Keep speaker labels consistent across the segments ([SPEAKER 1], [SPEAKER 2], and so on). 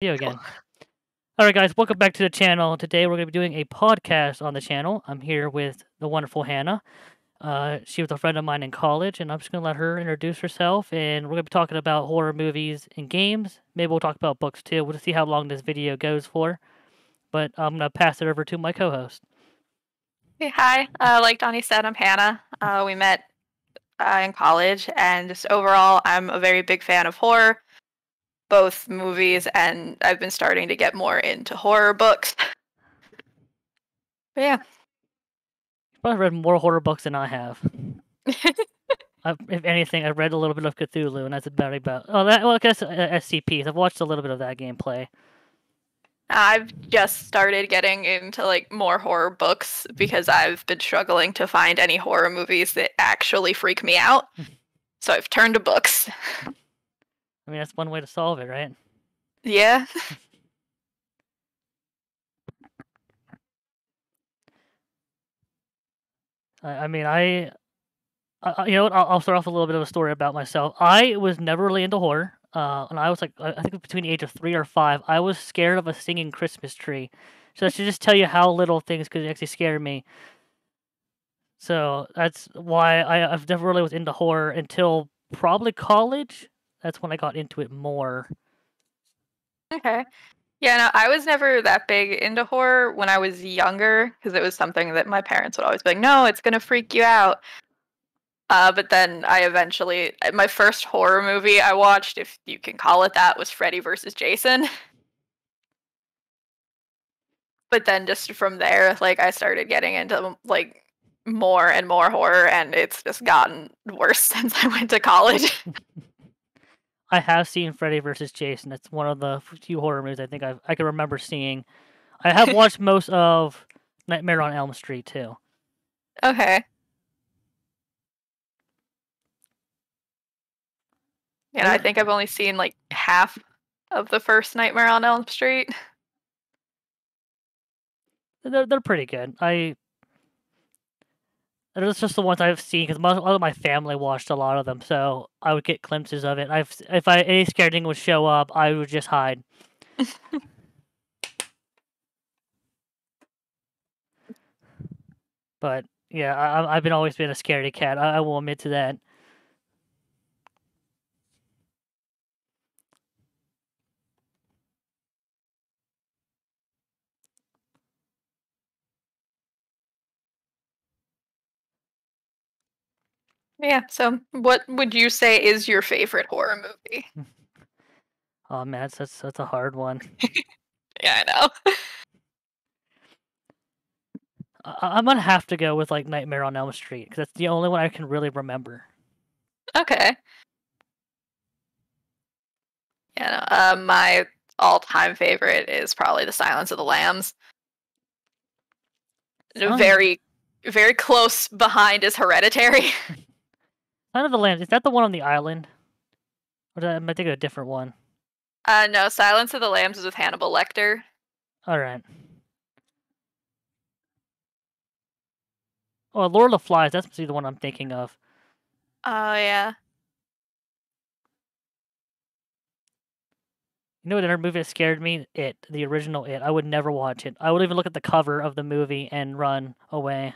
[SPEAKER 1] You again. All right, guys, welcome back to the channel. Today we're going to be doing a podcast on the channel. I'm here with the wonderful Hannah. Uh, she was a friend of mine in college, and I'm just going to let her introduce herself. And we're going to be talking about horror movies and games. Maybe we'll talk about books too. We'll just see how long this video goes for. But I'm going to pass it over to my co-host.
[SPEAKER 2] Hey, hi. Uh, like Donnie said, I'm Hannah. Uh, we met uh, in college, and just overall, I'm a very big fan of horror, both movies, and I've been starting to get more into horror books. But yeah,
[SPEAKER 1] You've probably read more horror books than I have. I've, if anything, I've read a little bit of Cthulhu, and that's about about. Oh, that well, I guess uh, SCPs. I've watched a little bit of that gameplay.
[SPEAKER 2] I've just started getting into like more horror books because I've been struggling to find any horror movies that actually freak me out. So I've turned to books.
[SPEAKER 1] I mean, that's one way to solve it, right?
[SPEAKER 2] Yeah.
[SPEAKER 1] I, I mean, I, I, you know what? I'll, I'll start off a little bit of a story about myself. I was never really into horror. Uh, and I was like, I think between the age of three or five, I was scared of a singing Christmas tree. So that should just tell you how little things could actually scare me. So that's why I, I've never really was into horror until probably college. That's when I got into it more.
[SPEAKER 2] Okay. Yeah, no, I was never that big into horror when I was younger because it was something that my parents would always be like, no, it's going to freak you out. Uh, but then I eventually, uh, my first horror movie I watched, if you can call it that, was Freddy versus Jason. But then just from there, like I started getting into like more and more horror, and it's just gotten worse since I went to college.
[SPEAKER 1] I have seen Freddy vs. Jason. It's one of the few horror movies I think I've, I can remember seeing. I have watched most of Nightmare on Elm Street too.
[SPEAKER 2] okay. And I think I've only seen like half of the first Nightmare on Elm Street.
[SPEAKER 1] They're they're pretty good. I it's just the ones I've seen because a lot of my family watched a lot of them, so I would get glimpses of it. I've if I any scary thing would show up, I would just hide. But yeah, I, I- I've been always been a scaredy cat. I, I will admit to that.
[SPEAKER 2] Yeah. So, what would you say is your favorite horror movie?
[SPEAKER 1] Oh man, that's that's, that's a hard one.
[SPEAKER 2] Yeah, I know.
[SPEAKER 1] I, I'm gonna have to go with like Nightmare on Elm Street because that's the only one I can really remember.
[SPEAKER 2] Okay. Yeah. No, uh, my all-time favorite is probably The Silence of the Lambs.
[SPEAKER 1] Oh.
[SPEAKER 2] Very, very close behind is Hereditary.
[SPEAKER 1] Sign of the Lambs is that the one on the island? Or did I, am I thinking of a different one?
[SPEAKER 2] Uh, no, Silence of the Lambs is with Hannibal Lecter.
[SPEAKER 1] All right. Oh, Lord of the Flies. That's the one I'm thinking of.
[SPEAKER 2] Oh yeah.
[SPEAKER 1] You know what other movie that scared me? It, the original It. I would never watch it. I would even look at the cover of the movie and run away.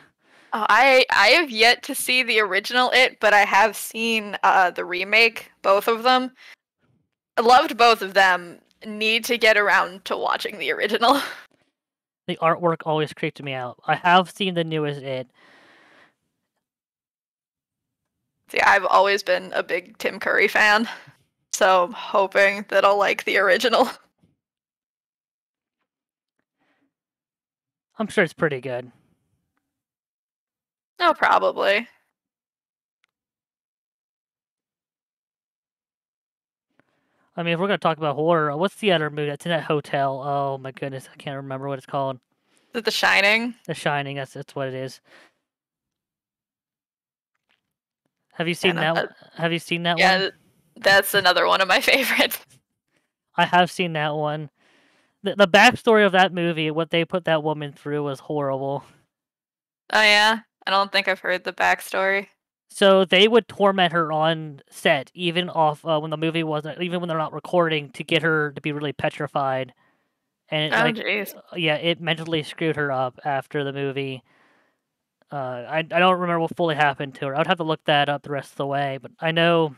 [SPEAKER 2] Oh, I I have yet to see the original It, but I have seen uh, the remake, both of them. I loved both of them. Need to get around to watching the original.
[SPEAKER 1] The artwork always creeped me out. I have seen the newest It.
[SPEAKER 2] See, I've always been a big Tim Curry fan, so I'm hoping that I'll like the original.
[SPEAKER 1] I'm sure it's pretty good.
[SPEAKER 2] Oh, probably.
[SPEAKER 1] I mean, if we're gonna talk about horror, uh, what's the other movie that's in that hotel? Oh my goodness, I can't remember what it's called.
[SPEAKER 2] Is it The Shining?
[SPEAKER 1] The Shining. That's that's what it is. Have you seen that? one? Have you seen that
[SPEAKER 2] Yeah,
[SPEAKER 1] one?
[SPEAKER 2] th- that's another one of my favorites.
[SPEAKER 1] I have seen that one. The the backstory of that movie, what they put that woman through, was horrible.
[SPEAKER 2] Oh yeah, I don't think I've heard the backstory.
[SPEAKER 1] So they would torment her on set, even off uh, when the movie wasn't, even when they're not recording, to get her to be really petrified. And it,
[SPEAKER 2] Oh
[SPEAKER 1] like,
[SPEAKER 2] jeez.
[SPEAKER 1] uh, yeah, it mentally screwed her up after the movie. Uh, I I don't remember what fully happened to her. I would have to look that up the rest of the way, but I know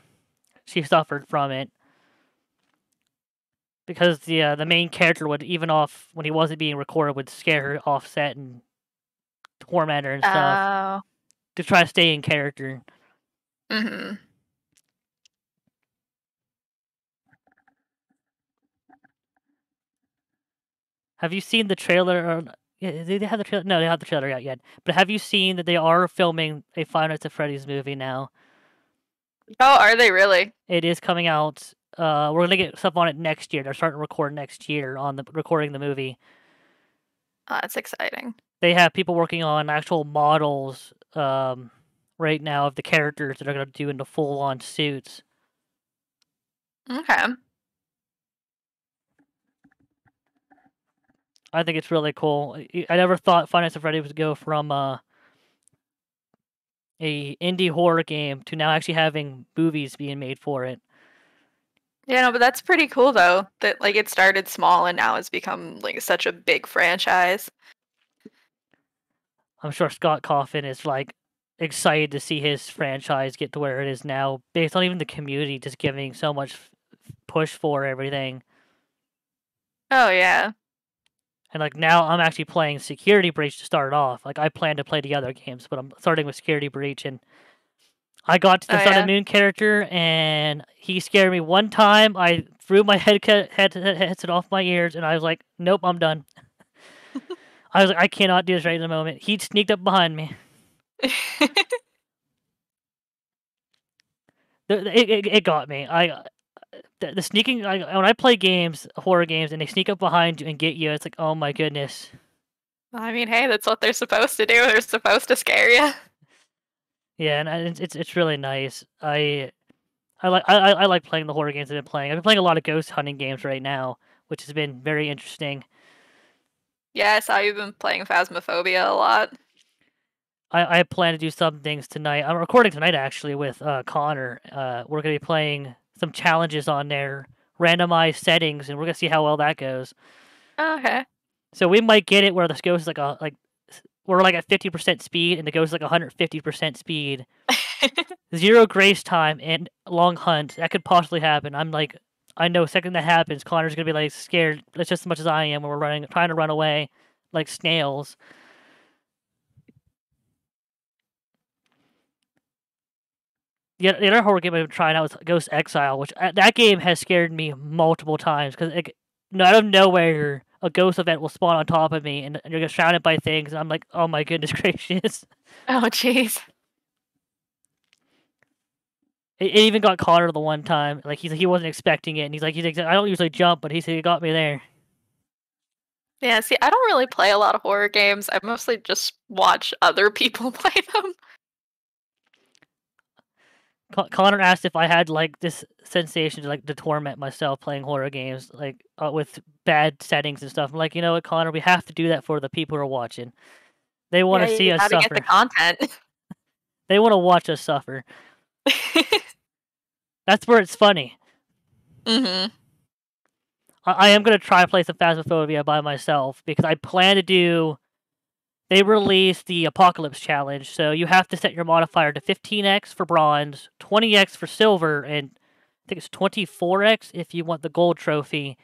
[SPEAKER 1] she suffered from it because the uh, the main character would even off when he wasn't being recorded would scare her off set and torment her and stuff
[SPEAKER 2] Oh.
[SPEAKER 1] to try to stay in character.
[SPEAKER 2] Mhm.
[SPEAKER 1] Have you seen the trailer? Or, yeah, they they have the trailer. No, they have the trailer out yet. But have you seen that they are filming a Five Nights at Freddy's movie now?
[SPEAKER 2] Oh, are they really?
[SPEAKER 1] It is coming out. Uh, we're gonna get stuff on it next year. They're starting to record next year on the recording the movie.
[SPEAKER 2] Oh, that's exciting.
[SPEAKER 1] They have people working on actual models um, right now of the characters that are gonna do into full on suits.
[SPEAKER 2] Okay.
[SPEAKER 1] I think it's really cool. I- never thought Nights at Freddy's would go from uh, a indie horror game to now actually having movies being made for it.
[SPEAKER 2] Yeah, no, but that's pretty cool though. That like it started small and now it's become like such a big franchise.
[SPEAKER 1] I'm sure Scott Cawthon is like excited to see his franchise get to where it is now, based on even the community just giving so much push for everything.
[SPEAKER 2] Oh yeah.
[SPEAKER 1] And like now, I'm actually playing Security Breach to start off. Like I plan to play the other games, but I'm starting with Security Breach, and I got to the
[SPEAKER 2] Oh,
[SPEAKER 1] Sun
[SPEAKER 2] yeah?
[SPEAKER 1] and Moon character, and he scared me one time. I threw my head head headset off my ears, and I was like, "Nope, I'm done." I was like, "I cannot do this right in the moment." He sneaked up behind me. The, it, it, it got me. I the, the sneaking. I, when I play games, horror games, and they sneak up behind you and get you, it's like, oh my goodness.
[SPEAKER 2] I mean, hey, that's what they're supposed to do. They're supposed to scare you.
[SPEAKER 1] Yeah, and it's it's it's really nice. I I like I I like playing the horror games I've been playing. I've been playing a lot of ghost hunting games right now, which has been very interesting.
[SPEAKER 2] Yeah, I saw you've been playing Phasmophobia a lot.
[SPEAKER 1] I I plan to do some things tonight. I'm recording tonight actually with uh Connor. Uh, we're gonna be playing some challenges on there, randomized settings, and we're gonna see how well that goes.
[SPEAKER 2] Oh, okay.
[SPEAKER 1] So we might get it where the ghost is like a like we're like at fifty percent speed and the ghost is like hundred fifty percent speed. Zero grace time and long hunt. That could possibly happen. I'm like I know second that happens, Connor's gonna be like scared just as much as I am when we're running trying to run away like snails. The, the other horror game I've been trying out was Ghost Exile, which uh, that game has scared me multiple times because like, out of nowhere a ghost event will spawn on top of me and, and you're surrounded by things and I'm like, oh my goodness gracious.
[SPEAKER 2] oh, jeez.
[SPEAKER 1] It, it even got Connor the one time. Like he's he wasn't expecting it, and he's like he's like I don't usually jump, but he said he got me there.
[SPEAKER 2] Yeah, see, I don't really play a lot of horror games. I mostly just watch other people play them.
[SPEAKER 1] Con- Connor asked if I had like this sensation to like to torment myself playing horror games, like uh, with bad settings and stuff. I'm like, you know what, Connor, we have to do that for the people who are watching. They want to
[SPEAKER 2] Yeah,
[SPEAKER 1] see
[SPEAKER 2] you
[SPEAKER 1] us
[SPEAKER 2] gotta
[SPEAKER 1] suffer.
[SPEAKER 2] get the content.
[SPEAKER 1] They want to watch us suffer. That's where it's funny.
[SPEAKER 2] hmm
[SPEAKER 1] I, I am gonna try to play some Phasmophobia by myself because I plan to do. They released the Apocalypse Challenge, so you have to set your modifier to 15x for bronze, 20x for silver, and I think it's 24x if you want the gold trophy.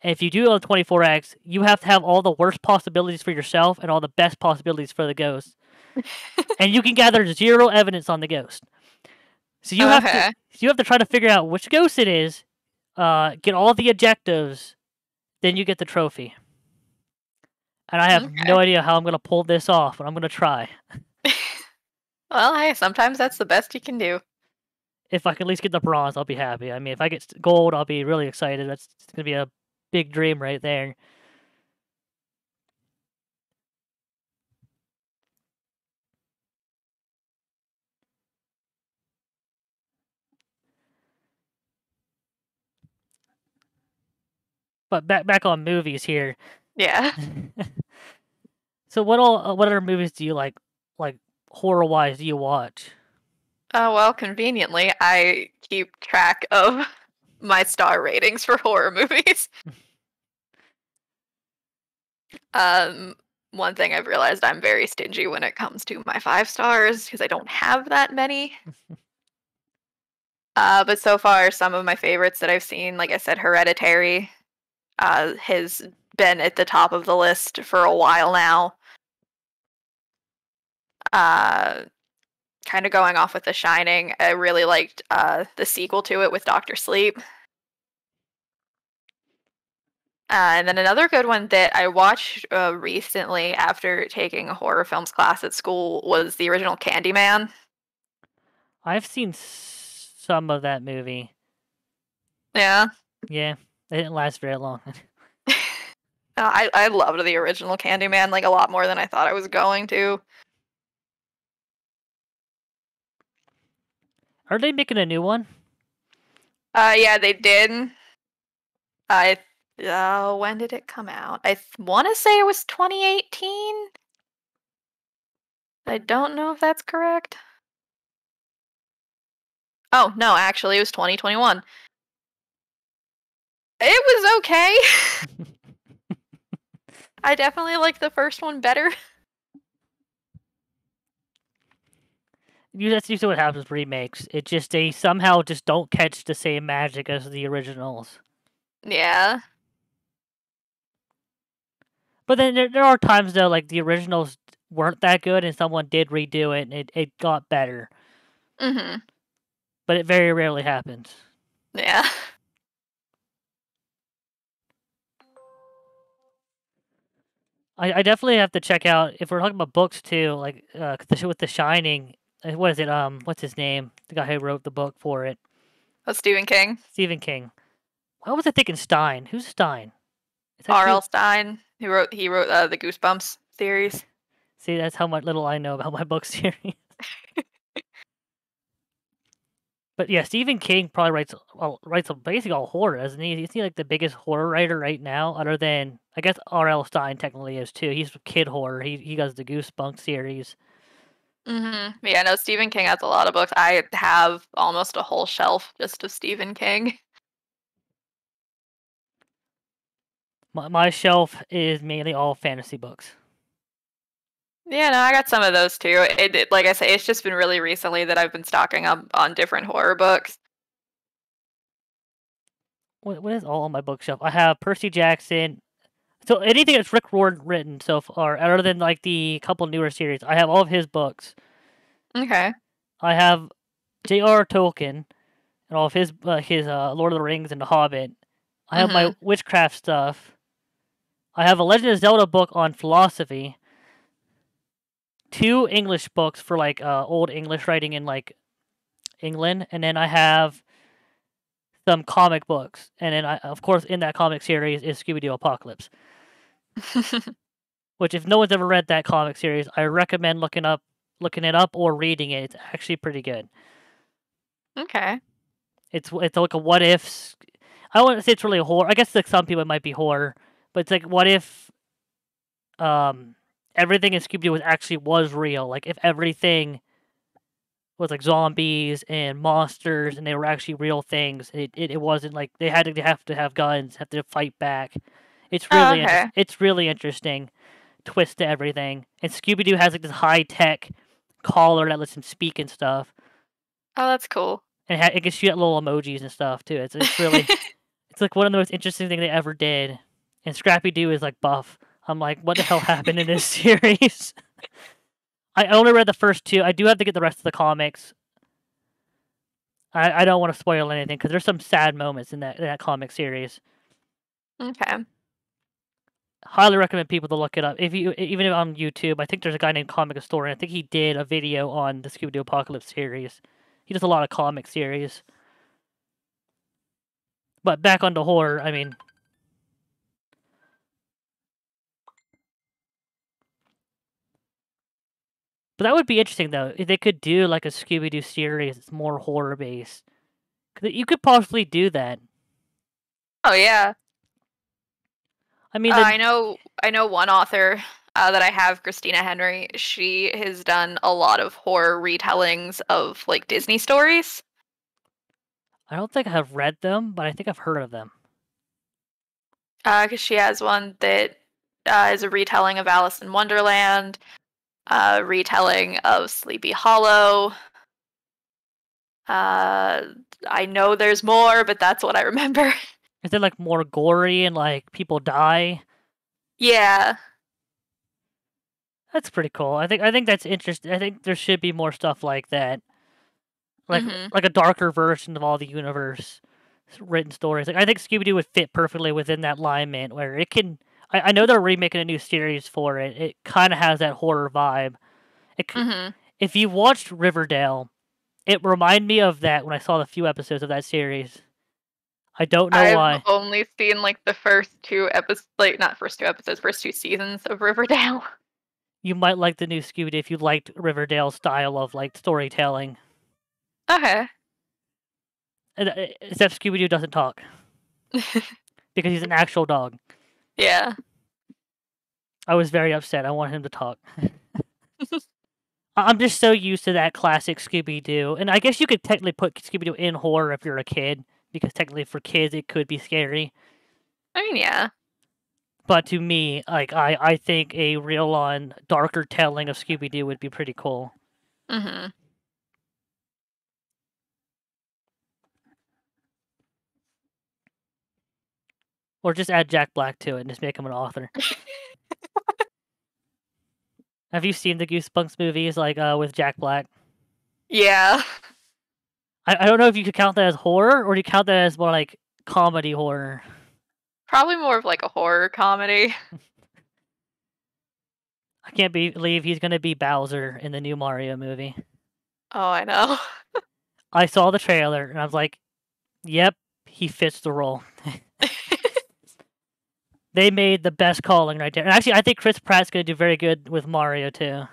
[SPEAKER 1] And if you do on 24x, you have to have all the worst possibilities for yourself and all the best possibilities for the ghost. and you can gather zero evidence on the ghost. So you have to so you have to try to figure out which ghost it is, uh, get all the objectives, then you get the trophy. And I have no idea how I'm gonna pull this off, but I'm gonna try.
[SPEAKER 2] well, hey, sometimes that's the best you can do.
[SPEAKER 1] If I can at least get the bronze, I'll be happy. I mean, if I get gold, I'll be really excited. That's gonna be a big dream right there. But back back on movies here.
[SPEAKER 2] Yeah.
[SPEAKER 1] so what all uh, what other movies do you like like horror wise do you watch?
[SPEAKER 2] Uh, well, conveniently, I keep track of my star ratings for horror movies. um, one thing I've realized I'm very stingy when it comes to my five stars because I don't have that many. uh, but so far, some of my favorites that I've seen, like I said, Hereditary, uh, has been at the top of the list for a while now. Uh, kind of going off with The Shining, I really liked uh, the sequel to it with Doctor Sleep. Uh, and then another good one that I watched uh, recently after taking a horror films class at school was the original Candyman.
[SPEAKER 1] I've seen some of that movie.
[SPEAKER 2] Yeah,
[SPEAKER 1] Yeah, it didn't last very long.
[SPEAKER 2] Uh, I I loved the original Candyman like a lot more than I thought I was going to.
[SPEAKER 1] Are they making a new one?
[SPEAKER 2] Uh, yeah, they did. I uh, when did it come out? I want to say it was 2018. I don't know if that's correct. Oh no, actually, it was 2021. It was okay. I definitely like the first one better.
[SPEAKER 1] You that's usually what happens with remakes. It just they somehow just don't catch the same magic as the originals.
[SPEAKER 2] Yeah.
[SPEAKER 1] But then there, there are times though, like the originals weren't that good, and someone did redo it, and it, it got better.
[SPEAKER 2] Mhm.
[SPEAKER 1] But it very rarely happens.
[SPEAKER 2] Yeah.
[SPEAKER 1] I, I definitely have to check out if we're talking about books too, like uh, the, with The Shining. uh, What is it? Um, what's his name? The guy who wrote the book for it,
[SPEAKER 2] Oh, Stephen King.
[SPEAKER 1] Stephen King. Why was I thinking Stein? Who's Stein?
[SPEAKER 2] R.L. Stine. He wrote he wrote uh, the Goosebumps series.
[SPEAKER 1] See, that's how much little I know about my book series. But yeah, Stephen King probably writes well, writes basically all horror, doesn't he? Is he like the biggest horror writer right now? Other than I guess R.L. Stine technically is too. He's kid horror. He he does the Goosebumps series.
[SPEAKER 2] Mm-hmm. Yeah, no, Stephen King has a lot of books. I have almost a whole shelf just of Stephen King.
[SPEAKER 1] My my shelf is mainly all fantasy books.
[SPEAKER 2] Yeah, no, I got some of those too. It, it like I say, it's just been really recently that I've been stocking up on different horror books.
[SPEAKER 1] What what is all on my bookshelf? I have Percy Jackson. So anything that's Rick Riordan written so far, other than like the couple newer series, I have all of his books.
[SPEAKER 2] Okay.
[SPEAKER 1] I have J.R. Tolkien and all of his uh, his uh, Lord of the Rings and The Hobbit. I have my witchcraft stuff. I have a Legend of Zelda book on philosophy. Two English books for like uh, old English writing in like England, and then I have some comic books, and then I of course in that comic series is Scooby Doo Apocalypse. Which, if no one's ever read that comic series, I recommend looking up, looking it up, or reading it. It's actually pretty good.
[SPEAKER 2] okay.
[SPEAKER 1] It's it's like a what if. I wouldn't say it's really a horror. I guess like some people it might be horror, but it's like what if, um, everything in Scooby Doo was actually was real. Like if everything was like zombies and monsters, and they were actually real things. It it, it wasn't like they had to have to have guns, have to fight back. It's
[SPEAKER 2] Oh,
[SPEAKER 1] really
[SPEAKER 2] okay.
[SPEAKER 1] inter- it's really interesting twist to everything. And Scooby Doo has like this high tech collar that lets him speak and stuff.
[SPEAKER 2] Oh, that's cool.
[SPEAKER 1] and ha- it can shoot little emojis and stuff too. It's it's really it's like one of the most interesting things they ever did. And Scrappy Doo is like buff. I'm like, what the hell happened in this series? I only read the first two. I do have to get the rest of the comics. I, I don't want to spoil anything because there's some sad moments in that in that comic series.
[SPEAKER 2] okay.
[SPEAKER 1] Highly recommend people to look it up. If you even on YouTube, I think there's a guy named Comic Historian. I think he did a video on the Scooby Doo Apocalypse series. He does a lot of comic series. But back onto horror, I mean, but that would be interesting though. If they could do like a Scooby Doo series that's more horror based, you could possibly do that.
[SPEAKER 2] Oh yeah.
[SPEAKER 1] I mean,
[SPEAKER 2] Uh,
[SPEAKER 1] the,
[SPEAKER 2] I know. I know one author uh, that I have, Christina Henry, she has done a lot of horror retellings of like Disney stories.
[SPEAKER 1] I don't think I have read them, but I think I've heard of them.
[SPEAKER 2] Because uh, she has one that uh, is a retelling of Alice in Wonderland, a retelling of Sleepy Hollow. Uh, I know there's more, but that's what I remember.
[SPEAKER 1] Is it like more gory and like people die?
[SPEAKER 2] Yeah.
[SPEAKER 1] That's pretty cool. I think I think that's interesting. I think there should be more stuff like that. Like
[SPEAKER 2] Mhm.
[SPEAKER 1] like a darker version of all the universe written stories. Like I think Scooby Doo would fit perfectly within that alignment where it can I, I know they're remaking a new series for it. It kind of has that horror vibe. It, c-
[SPEAKER 2] hmm
[SPEAKER 1] If you watched Riverdale, it reminded me of that when I saw the few episodes of that series. I don't know
[SPEAKER 2] I've
[SPEAKER 1] why.
[SPEAKER 2] only seen like the first two episodes, like not first two episodes, first two seasons of Riverdale.
[SPEAKER 1] You might like the new Scooby if you liked Riverdale style of like storytelling.
[SPEAKER 2] Okay.
[SPEAKER 1] Uh, Except Scooby Doo doesn't talk because he's an actual dog.
[SPEAKER 2] Yeah.
[SPEAKER 1] I was very upset. I want him to talk. I'm just so used to that classic Scooby Doo, and I guess you could technically put Scooby Doo in horror if you're a kid, because technically for kids it could be scary.
[SPEAKER 2] I mean, yeah.
[SPEAKER 1] But to me, like I, I think a real on darker telling of Scooby Doo would be pretty cool.
[SPEAKER 2] hmm
[SPEAKER 1] Or just add Jack Black to it and just make him an author. Have you seen the Goosebumps movies like uh, with Jack Black?
[SPEAKER 2] Yeah.
[SPEAKER 1] I, I don't know if you could count that as horror or do you count that as more like comedy horror.
[SPEAKER 2] Probably more of like a horror comedy.
[SPEAKER 1] I can't believe he's gonna be Bowser in the new Mario movie.
[SPEAKER 2] Oh, I know.
[SPEAKER 1] I saw the trailer and I was like, "Yep, he fits the role." they made the best calling right there. And actually, I think Chris Pratt's gonna do very good with Mario too.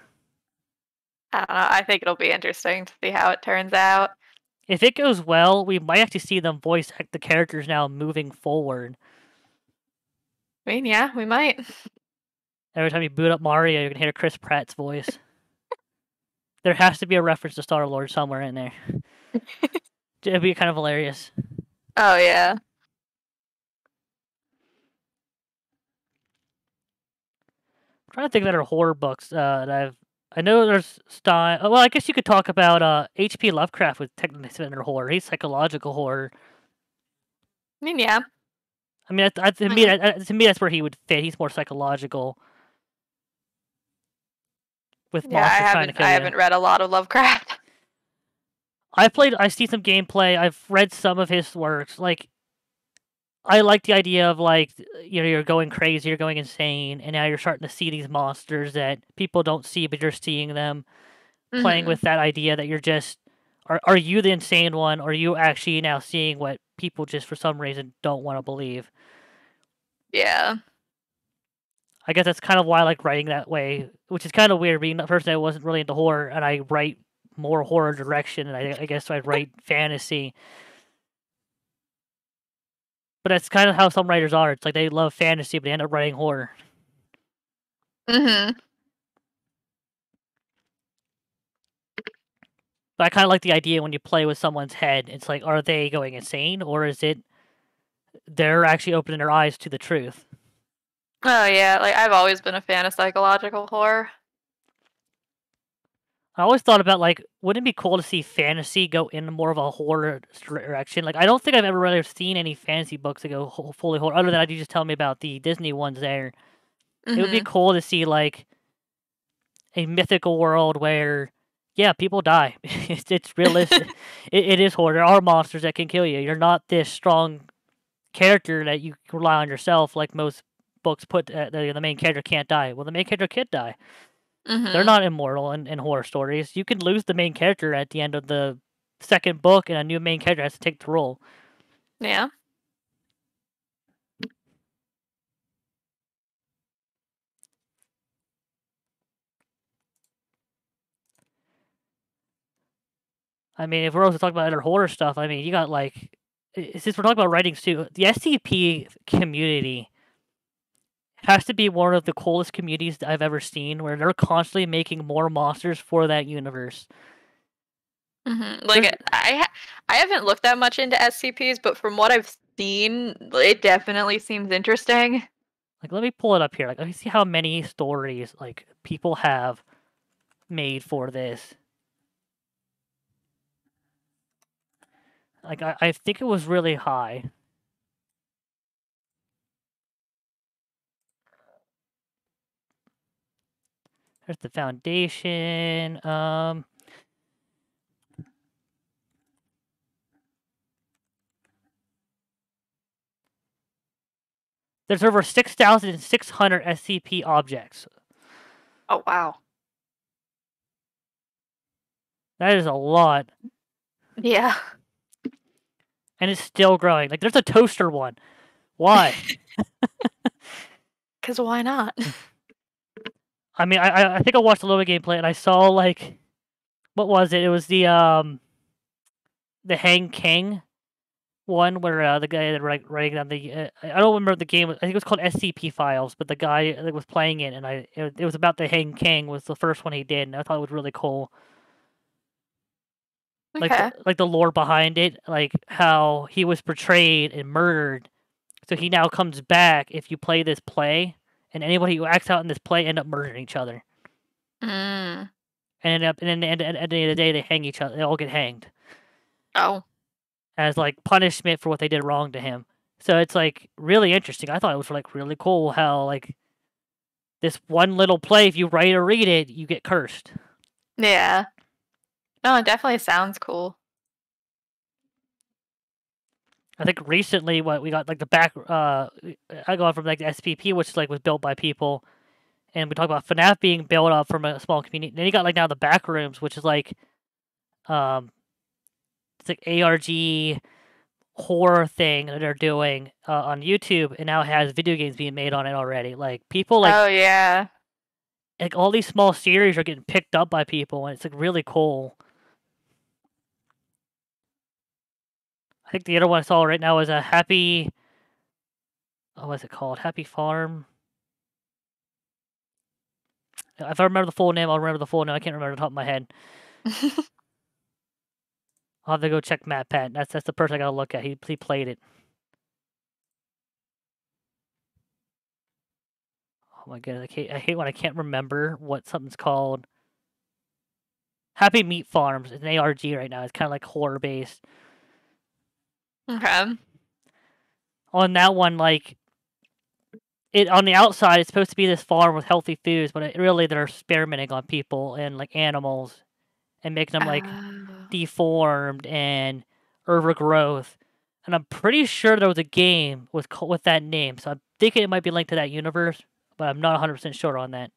[SPEAKER 2] I don't know. I think it'll be interesting to see how it turns out.
[SPEAKER 1] If it goes well, we might actually see them voice act the characters now moving forward.
[SPEAKER 2] I mean, yeah, we might.
[SPEAKER 1] Every time you boot up Mario, you can hear Chris Pratt's voice. there has to be a reference to Star Lord somewhere in there. It'd be kind of hilarious.
[SPEAKER 2] Oh, yeah.
[SPEAKER 1] Trying to think of other horror books uh, that I've. I know there's style. Well, I guess you could talk about uh, H.P. Lovecraft with technically considered horror. He's psychological horror.
[SPEAKER 2] I mean, yeah.
[SPEAKER 1] I mean, I, I, to me, that, to me, that's where he would fit. He's more psychological. With
[SPEAKER 2] Yeah, I
[SPEAKER 1] monsters trying to
[SPEAKER 2] haven't. I haven't read a lot of Lovecraft.
[SPEAKER 1] I played. I see some gameplay. I've read some of his works. Like, I like the idea of like you know you're going crazy, you're going insane, and now you're starting to see these monsters that people don't see, but you're seeing them. Playing
[SPEAKER 2] Mhm.
[SPEAKER 1] with that idea that you're just are are you the insane one, or are you actually now seeing what people just for some reason don't want to believe?
[SPEAKER 2] Yeah.
[SPEAKER 1] I guess that's kind of why I like writing that way, which is kind of weird. Being a person that wasn't really into horror, and I write more horror direction, and I, I guess I write fantasy. But that's kind of how some writers are. It's like they love fantasy, but they end up writing horror.
[SPEAKER 2] hmm
[SPEAKER 1] But I kind of like the idea when you play with someone's head. It's like, are they going insane, or is it they're actually opening their eyes to the truth?
[SPEAKER 2] Oh, yeah. Like, I've always been a fan of psychological horror.
[SPEAKER 1] I always thought about like, wouldn't it be cool to see fantasy go in more of a horror direction? Like, I don't think I've ever really seen any fantasy books that go fully horror, other than I you just tell me about the Disney ones. There, it would be
[SPEAKER 2] Mhm.
[SPEAKER 1] cool to see like a mythical world where, yeah, people die. it's it's realistic. it, it is horror. There are monsters that can kill you. You're not this strong character that you rely on yourself, like most books put. Uh, the, the main character can't die. Well, the main character could die.
[SPEAKER 2] Mhm.
[SPEAKER 1] They're not immortal in, in horror stories. You can lose the main character at the end of the second book, and a new main character has to take the role.
[SPEAKER 2] Yeah.
[SPEAKER 1] I mean, if we're also talking about other horror stuff, I mean, you got like, since we're talking about writings too, the SCP community has to be one of the coolest communities I've ever seen, where they're constantly making more monsters for that universe.
[SPEAKER 2] Mm-hmm. Like
[SPEAKER 1] There's-
[SPEAKER 2] I, ha- I haven't looked that much into SCPs, but from what I've seen, it definitely seems interesting.
[SPEAKER 1] Like, let me pull it up here. Like, let me see how many stories like people have made for this. Like, I, I think it was really high. There's the foundation. Um, there's over 6,600 SCP objects.
[SPEAKER 2] Oh wow.
[SPEAKER 1] That is a lot.
[SPEAKER 2] Yeah.
[SPEAKER 1] And it's still growing. Like, there's a toaster one. Why?
[SPEAKER 2] Cause why not?
[SPEAKER 1] I mean, I, I- I think I watched a little bit of gameplay and I saw, like, what was it? It was the, um, the Hang King one where uh, the guy that write, writing down the uh, I don't remember the game. I think it was called SCP Files, but the guy that was playing it and I it, it was about the Hang King was the first one he did, and I thought it was really cool. Like
[SPEAKER 2] Okay.
[SPEAKER 1] the, like the lore behind it, like how he was portrayed and murdered. So he now comes back if you play this play, and anybody who acts out in this play end up murdering each other,
[SPEAKER 2] Mm.
[SPEAKER 1] and end up and then at the end of the day they hang each other. They all get hanged.
[SPEAKER 2] Oh.
[SPEAKER 1] as like punishment for what they did wrong to him. So it's like really interesting. I thought it was like really cool how like this one little play, if you write or read it, you get cursed.
[SPEAKER 2] Yeah. No, it definitely sounds cool.
[SPEAKER 1] I think recently what we got like the back uh I go from like the SCP which like was built by people and we talk about FNAF being built up from a small community. Then you got like now the back rooms, which is like um it's like ARG horror thing that they're doing uh, on YouTube and now it has video games being made on it already. Like people like
[SPEAKER 2] oh yeah.
[SPEAKER 1] like all these small series are getting picked up by people and it's like really cool. Think the other one I saw right now is a happy oh what's it called? Happy Farm. If I remember the full name, I'll remember the full name. I can't remember the top of my head. I'll have to go check MatPat. That's that's the person I gotta look at. He he played it. Oh my goodness, I hate I hate when I can't remember what something's called. Happy Meat Farms is an ARG right now. It's kind of like horror based.
[SPEAKER 2] Okay.
[SPEAKER 1] On that one, like it on the outside, it's supposed to be this farm with healthy foods, but it, really they're experimenting on people and like animals, and making them like
[SPEAKER 2] Oh.
[SPEAKER 1] deformed and overgrowth. And I'm pretty sure there was a game with with that name, so I'm thinking it might be linked to that universe, but I'm not 100 percent sure on that.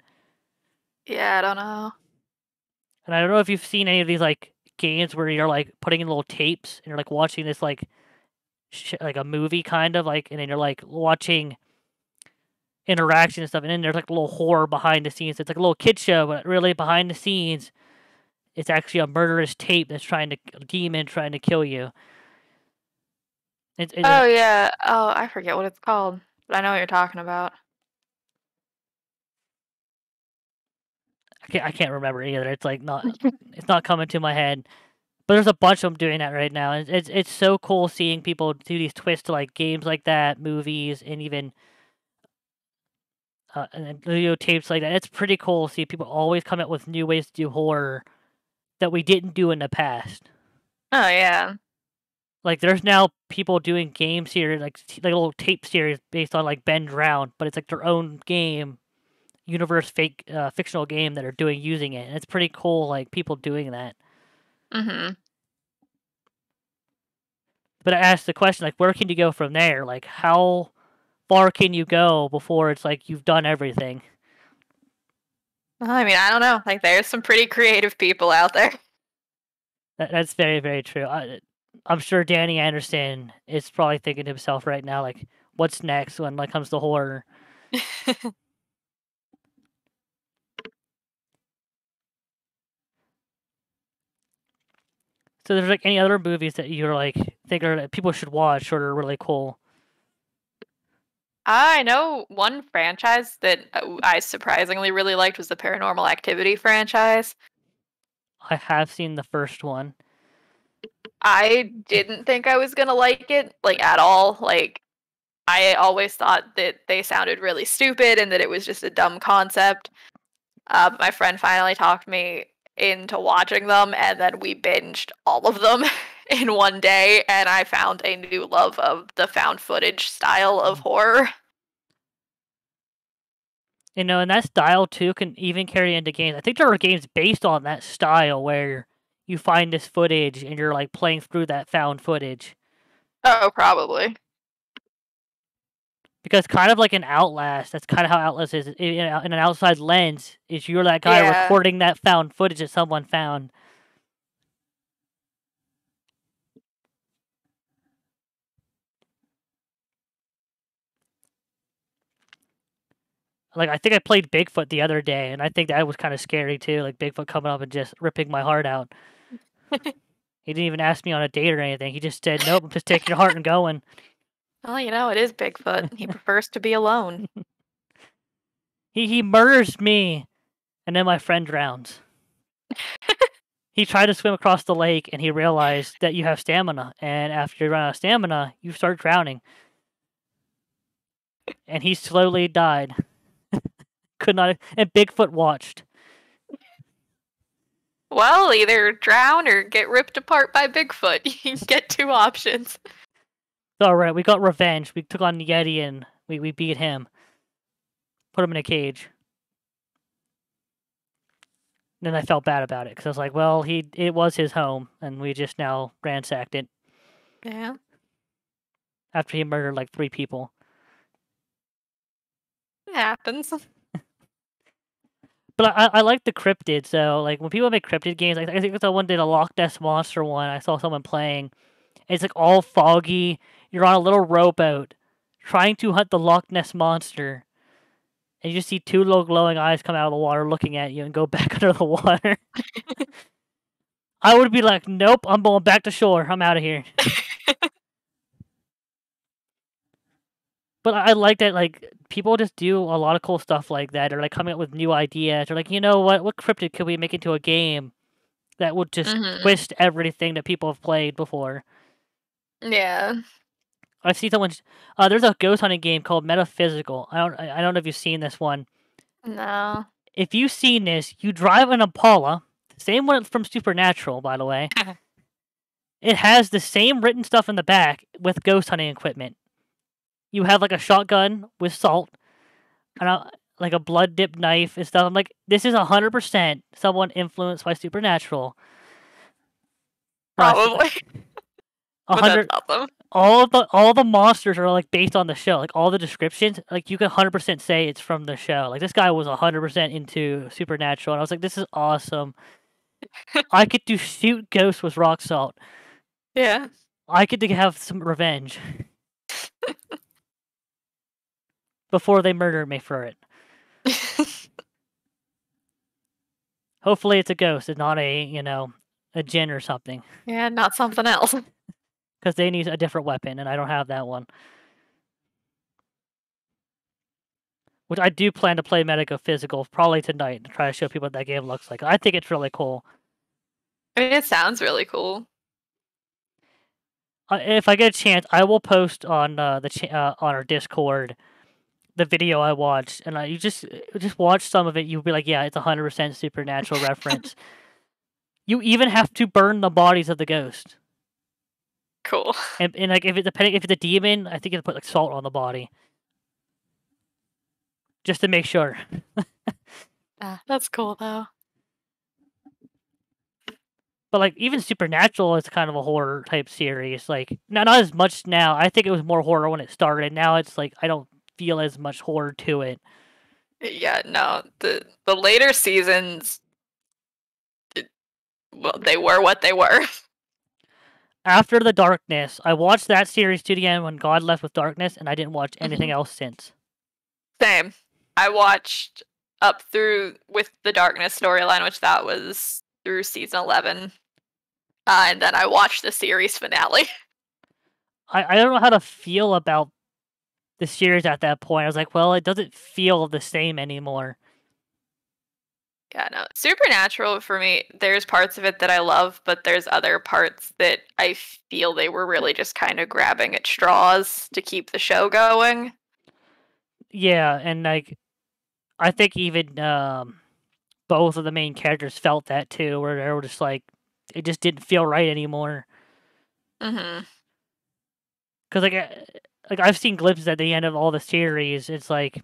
[SPEAKER 2] Yeah, I don't know.
[SPEAKER 1] And I don't know if you've seen any of these like games where you're like putting in little tapes and you're like watching this like sh- like a movie kind of like, and then you're like watching interaction and stuff, and then there's like a little horror behind the scenes. It's like a little kid show, but really behind the scenes, it's actually a murderous tape that's trying to a demon trying to kill you. It's, it's
[SPEAKER 2] Oh yeah. Oh, I forget what it's called, but I know what you're talking about.
[SPEAKER 1] I can't I can't remember either. It's like not it's not coming to my head. But there's a bunch of them doing that right now. and It's it's so cool seeing people do these twists to like games like that, movies, and even uh, and videotapes like that. It's pretty cool to see people always come up with new ways to do horror that we didn't do in the past.
[SPEAKER 2] Oh yeah.
[SPEAKER 1] Like there's now people doing games here, like like a little tape series based on like Ben Drown, but it's like their own game, universe fake uh, fictional game that are doing using it. And it's pretty cool like people doing that.
[SPEAKER 2] Mm-hmm.
[SPEAKER 1] But I asked the question like where can you go from there? Like how far can you go before it's like you've done everything?
[SPEAKER 2] Well, I mean, I don't know. Like, there's some pretty creative people out there.
[SPEAKER 1] That, that's very very true. I, I'm sure Danny Anderson is probably thinking to himself right now like what's next when it comes to horror. So there's like any other movies that you're like think are that people should watch or are really cool.
[SPEAKER 2] I know one franchise that uh, I surprisingly really liked was the Paranormal Activity franchise.
[SPEAKER 1] I have seen the first one.
[SPEAKER 2] I didn't think I was gonna like it like at all. Like I always thought that they sounded really stupid and that it was just a dumb concept. Uh, my friend finally talked me into watching them, and then we binged all of them in one day, and I found a new love of the found footage style of mm. horror.
[SPEAKER 1] You know, and that style too can even carry into games. I think there are games based on that style where you find this footage and you're like playing through that found footage.
[SPEAKER 2] Oh, probably.
[SPEAKER 1] Because kind of like an Outlast, that's kind of how Outlast is. In, in an outside lens, is you're that guy
[SPEAKER 2] Yeah.
[SPEAKER 1] recording that found footage that someone found. Like I think I played Bigfoot the other day, and I think that was kind of scary too. Like Bigfoot coming up and just ripping my heart out. he didn't even ask me on a date or anything. He just said, "Nope, I'm just taking your heart and going."
[SPEAKER 2] Well, you know, it is Bigfoot. He prefers to be alone.
[SPEAKER 1] He he murders me, and then my friend drowns. he tried to swim across the lake, and he realized that you have stamina, and after you run out of stamina, you start drowning. And he slowly died. Could not, and Bigfoot watched.
[SPEAKER 2] Well, either drown or get ripped apart by Bigfoot. You get two options.
[SPEAKER 1] All right, we got revenge. We took on Yeti, and we we beat him. Put him in a cage. Then I felt bad about it because I was like, well, he it was his home, and we just now ransacked it.
[SPEAKER 2] Yeah.
[SPEAKER 1] after he murdered like three people.
[SPEAKER 2] It happens.
[SPEAKER 1] But I, I like the cryptid. So like when people make cryptid games, like, I think someone did a Loch Ness monster one. I saw someone playing. It's like all foggy. You're on a little rowboat trying to hunt the Loch Ness monster, and you just see two little glowing eyes come out of the water looking at you and go back under the water. I would be like, nope, I'm going back to shore. I'm out of here. but I like that like people just do a lot of cool stuff like that, or like coming up with new ideas, or like you know what, what cryptid could we make into a game that would just
[SPEAKER 2] Mhm.
[SPEAKER 1] twist everything that people have played before.
[SPEAKER 2] Yeah.
[SPEAKER 1] I see someone. Uh, there's a ghost hunting game called Metaphysical. I don't. I don't know if you've seen this one.
[SPEAKER 2] No.
[SPEAKER 1] If you've seen this, you drive an Impala, same one from Supernatural, by the way. it has the same written stuff in the back with ghost hunting equipment. You have like a shotgun with salt, and like a blood dip knife and stuff. I'm like, this is hundred percent someone influenced by Supernatural.
[SPEAKER 2] Probably.
[SPEAKER 1] hundred. All the all the monsters are like based on the show. Like all the descriptions, like you can hundred percent say it's from the show. Like this guy was hundred percent into Supernatural, and I was like, this is awesome. I could do shoot ghosts with rock salt.
[SPEAKER 2] Yeah.
[SPEAKER 1] I could have some revenge before they murder me for it. Hopefully, it's a ghost and not a you know a djinn or something,
[SPEAKER 2] yeah, not something else.
[SPEAKER 1] Because they need a different weapon, and I don't have that one. Which I do plan to play Metaphysical probably tonight to try to show people what that game looks like. I think it's really cool.
[SPEAKER 2] I mean, it sounds really cool.
[SPEAKER 1] Uh, if I get a chance, I will post on uh, the cha- uh, on our Discord the video I watched, and I, you just just watch some of it. You'll be like, yeah, it's a hundred percent supernatural reference. You even have to burn the bodies of the ghost,
[SPEAKER 2] Cool.
[SPEAKER 1] and, and like if it's depending if it's a demon, I think you put like salt on the body, just to make sure.
[SPEAKER 2] Ah, that's cool though.
[SPEAKER 1] But like even Supernatural is kind of a horror type series. Like not not as much now. I think it was more horror when it started. Now it's like I don't feel as much horror to it.
[SPEAKER 2] Yeah, no, the the later seasons, it, well, they were what they were.
[SPEAKER 1] After the Darkness, I watched that series to the end when God left with Darkness, and I didn't watch anything else since.
[SPEAKER 2] Same. I watched up through with the Darkness storyline, which that was through season eleven, uh, and then I watched the series finale.
[SPEAKER 1] I, I don't know how to feel about the series at that point. I was like, well, it doesn't feel the same anymore.
[SPEAKER 2] Yeah, no. Supernatural for me, there's parts of it that I love, but there's other parts that I feel they were really just kind of grabbing at straws to keep the show going.
[SPEAKER 1] Yeah, and like I think even um both of the main characters felt that too, where they were just like it just didn't feel right anymore.
[SPEAKER 2] Mm-hmm.
[SPEAKER 1] Cause like uh, like I've seen glimpses at the end of all the series. It's like,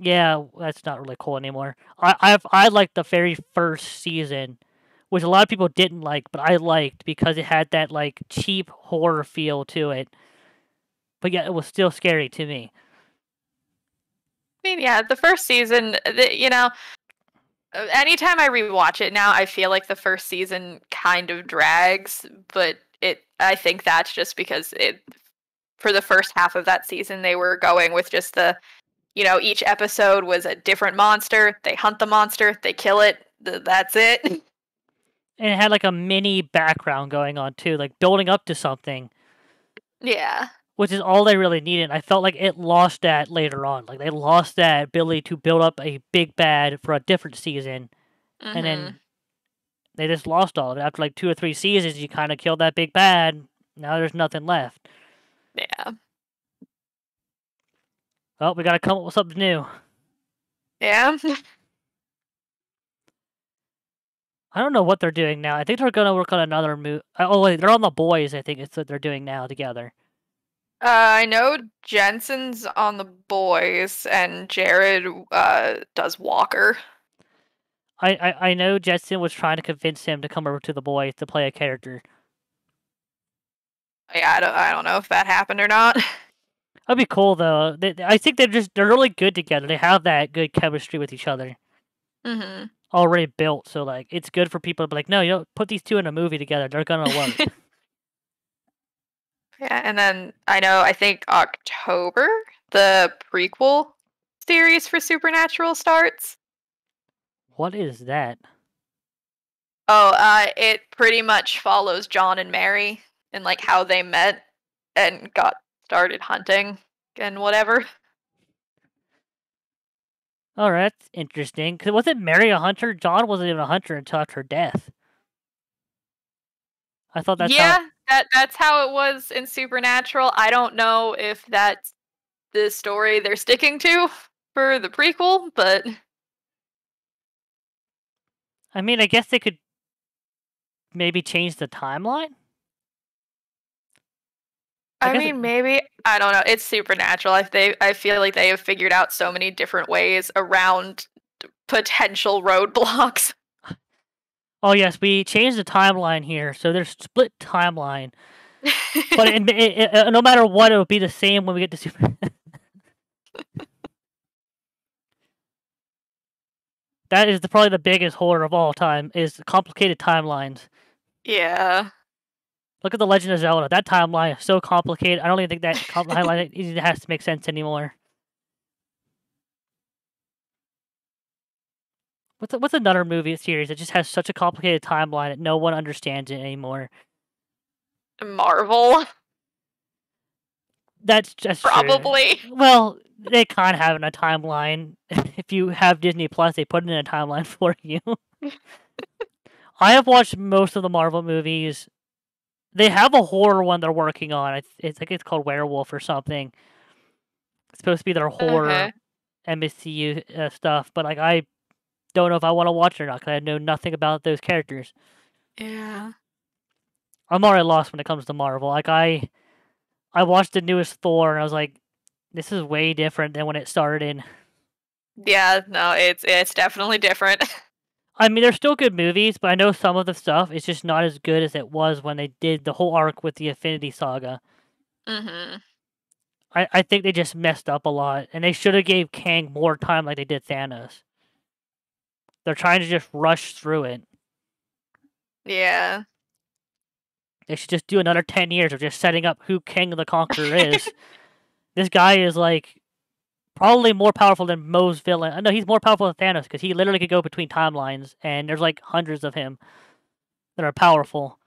[SPEAKER 1] yeah, that's not really cool anymore. I I've I liked the very first season, which a lot of people didn't like, but I liked because it had that like cheap horror feel to it. But yeah, it was still scary to me.
[SPEAKER 2] I mean, yeah, the first season, the, you know, uh, anytime I rewatch it now, I feel like the first season kind of drags, but it I think that's just because it for the first half of that season they were going with just the you know, each episode was a different monster. They hunt the monster, they kill it. Th- that's it.
[SPEAKER 1] And it had like a mini background going on too, like building up to something.
[SPEAKER 2] Yeah.
[SPEAKER 1] Which is all they really needed. I felt like it lost that later on. Like they lost that ability to build up a big bad for a different season.
[SPEAKER 2] Mm-hmm.
[SPEAKER 1] And then they just lost all of it. After like two or three seasons, you kind of killed that big bad. Now there's nothing left.
[SPEAKER 2] Yeah.
[SPEAKER 1] Well, we got to come up with something new.
[SPEAKER 2] Yeah.
[SPEAKER 1] I don't know what they're doing now. I think they're gonna work on another movie. Oh wait, they're on the boys. I think it's what they're doing now together.
[SPEAKER 2] Uh, I know Jensen's on the boys, and Jared uh, does Walker.
[SPEAKER 1] I, I I know Jensen was trying to convince him to come over to the boys to play a character.
[SPEAKER 2] Yeah, I don't, I don't know if that happened or not.
[SPEAKER 1] That'd be cool though. They, I think they're just they're really good together. They have that good chemistry with each other
[SPEAKER 2] mm-hmm.
[SPEAKER 1] already built. So like it's good for people to be like, no, you know, put these two in a movie together. They're gonna work.
[SPEAKER 2] Yeah, and then I know I think October the prequel series for Supernatural starts.
[SPEAKER 1] what is that?
[SPEAKER 2] Oh, uh, it pretty much follows John and Mary and like how they met and got started hunting and whatever.
[SPEAKER 1] All right, that's interesting. Cause wasn't Mary a hunter? John wasn't even a hunter until after her death. I thought that's
[SPEAKER 2] yeah,
[SPEAKER 1] how.
[SPEAKER 2] that that's how it was in Supernatural. I don't know if that's the story they're sticking to for the prequel, but
[SPEAKER 1] I mean, I guess they could maybe change the timeline. I
[SPEAKER 2] I,
[SPEAKER 1] guess it-
[SPEAKER 2] mean maybe I don't know. It's Supernatural. I they I feel like they have figured out so many different ways around potential roadblocks.
[SPEAKER 1] Oh yes, we changed the timeline here, so there's split timeline. But it, it, it, uh, no matter what, it will be the same when we get to Super. that is the, probably the biggest horror of all time is complicated timelines.
[SPEAKER 2] yeah.
[SPEAKER 1] Look at the Legend of Zelda. That timeline is so complicated. I don't even think that timeline even has to make sense anymore. What's a, what's another movie series that just has such a complicated timeline that no one understands it anymore?
[SPEAKER 2] Marvel
[SPEAKER 1] That's just true.
[SPEAKER 2] probably.
[SPEAKER 1] Well, they kind of have in a timeline. if you have Disney Plus, they put it in a timeline for you. I have watched most of the Marvel movies. They have a horror one they're working on. It's, it's like it's called Werewolf or something. It's supposed to be their horror
[SPEAKER 2] Okay.
[SPEAKER 1] MCU uh, stuff, but like I don't know if I want to watch it or not because I know nothing about those characters.
[SPEAKER 2] Yeah.
[SPEAKER 1] I'm already lost when it comes to Marvel. Like I, I watched the newest Thor and I was like, this is way different than when it started. In.
[SPEAKER 2] Yeah, no, it's it's definitely different.
[SPEAKER 1] I mean, they're still good movies, but I know some of the stuff is just not as good as it was when they did the whole arc with the Infinity Saga.
[SPEAKER 2] Mm-hmm.
[SPEAKER 1] I, I think they just messed up a lot, and they should have gave Kang more time like they did Thanos. They're trying to just rush through it.
[SPEAKER 2] Yeah.
[SPEAKER 1] They should just do another ten years of just setting up who Kang of the Conqueror is. this guy is like probably more powerful than most villain. No, he's more powerful than Thanos because he literally could go between timelines, and there's like hundreds of him that are powerful.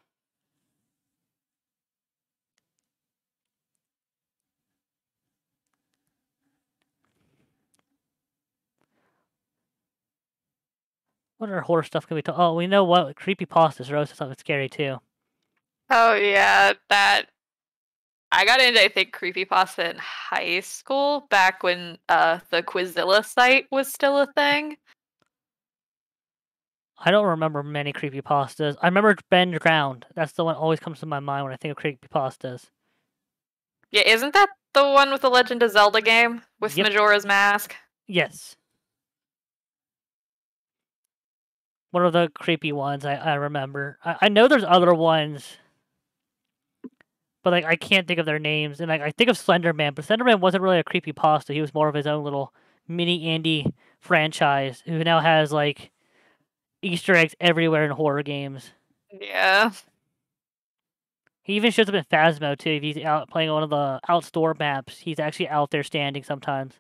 [SPEAKER 1] What other horror stuff can we talk? Oh, we know what creepy pastas are also something scary too.
[SPEAKER 2] Oh yeah, that I got into I think creepypasta in high school back when uh the Quizilla site was still a thing.
[SPEAKER 1] I don't remember many creepy pastas. I remember Ben Drowned. That's the one always comes to my mind when I think of creepy pastas.
[SPEAKER 2] Yeah, isn't that the one with the Legend of Zelda game with
[SPEAKER 1] Yep.
[SPEAKER 2] Majora's Mask?
[SPEAKER 1] Yes. One of the creepy ones I, I remember. I, I know there's other ones, but like I can't think of their names. And like I think of Slenderman, but Slenderman wasn't really a creepy pasta. He was more of his own little mini Andy franchise who now has like Easter eggs everywhere in horror games.
[SPEAKER 2] Yeah.
[SPEAKER 1] He even shows up in Phasmo too. If he's out playing one of the outdoor maps, he's actually out there standing sometimes,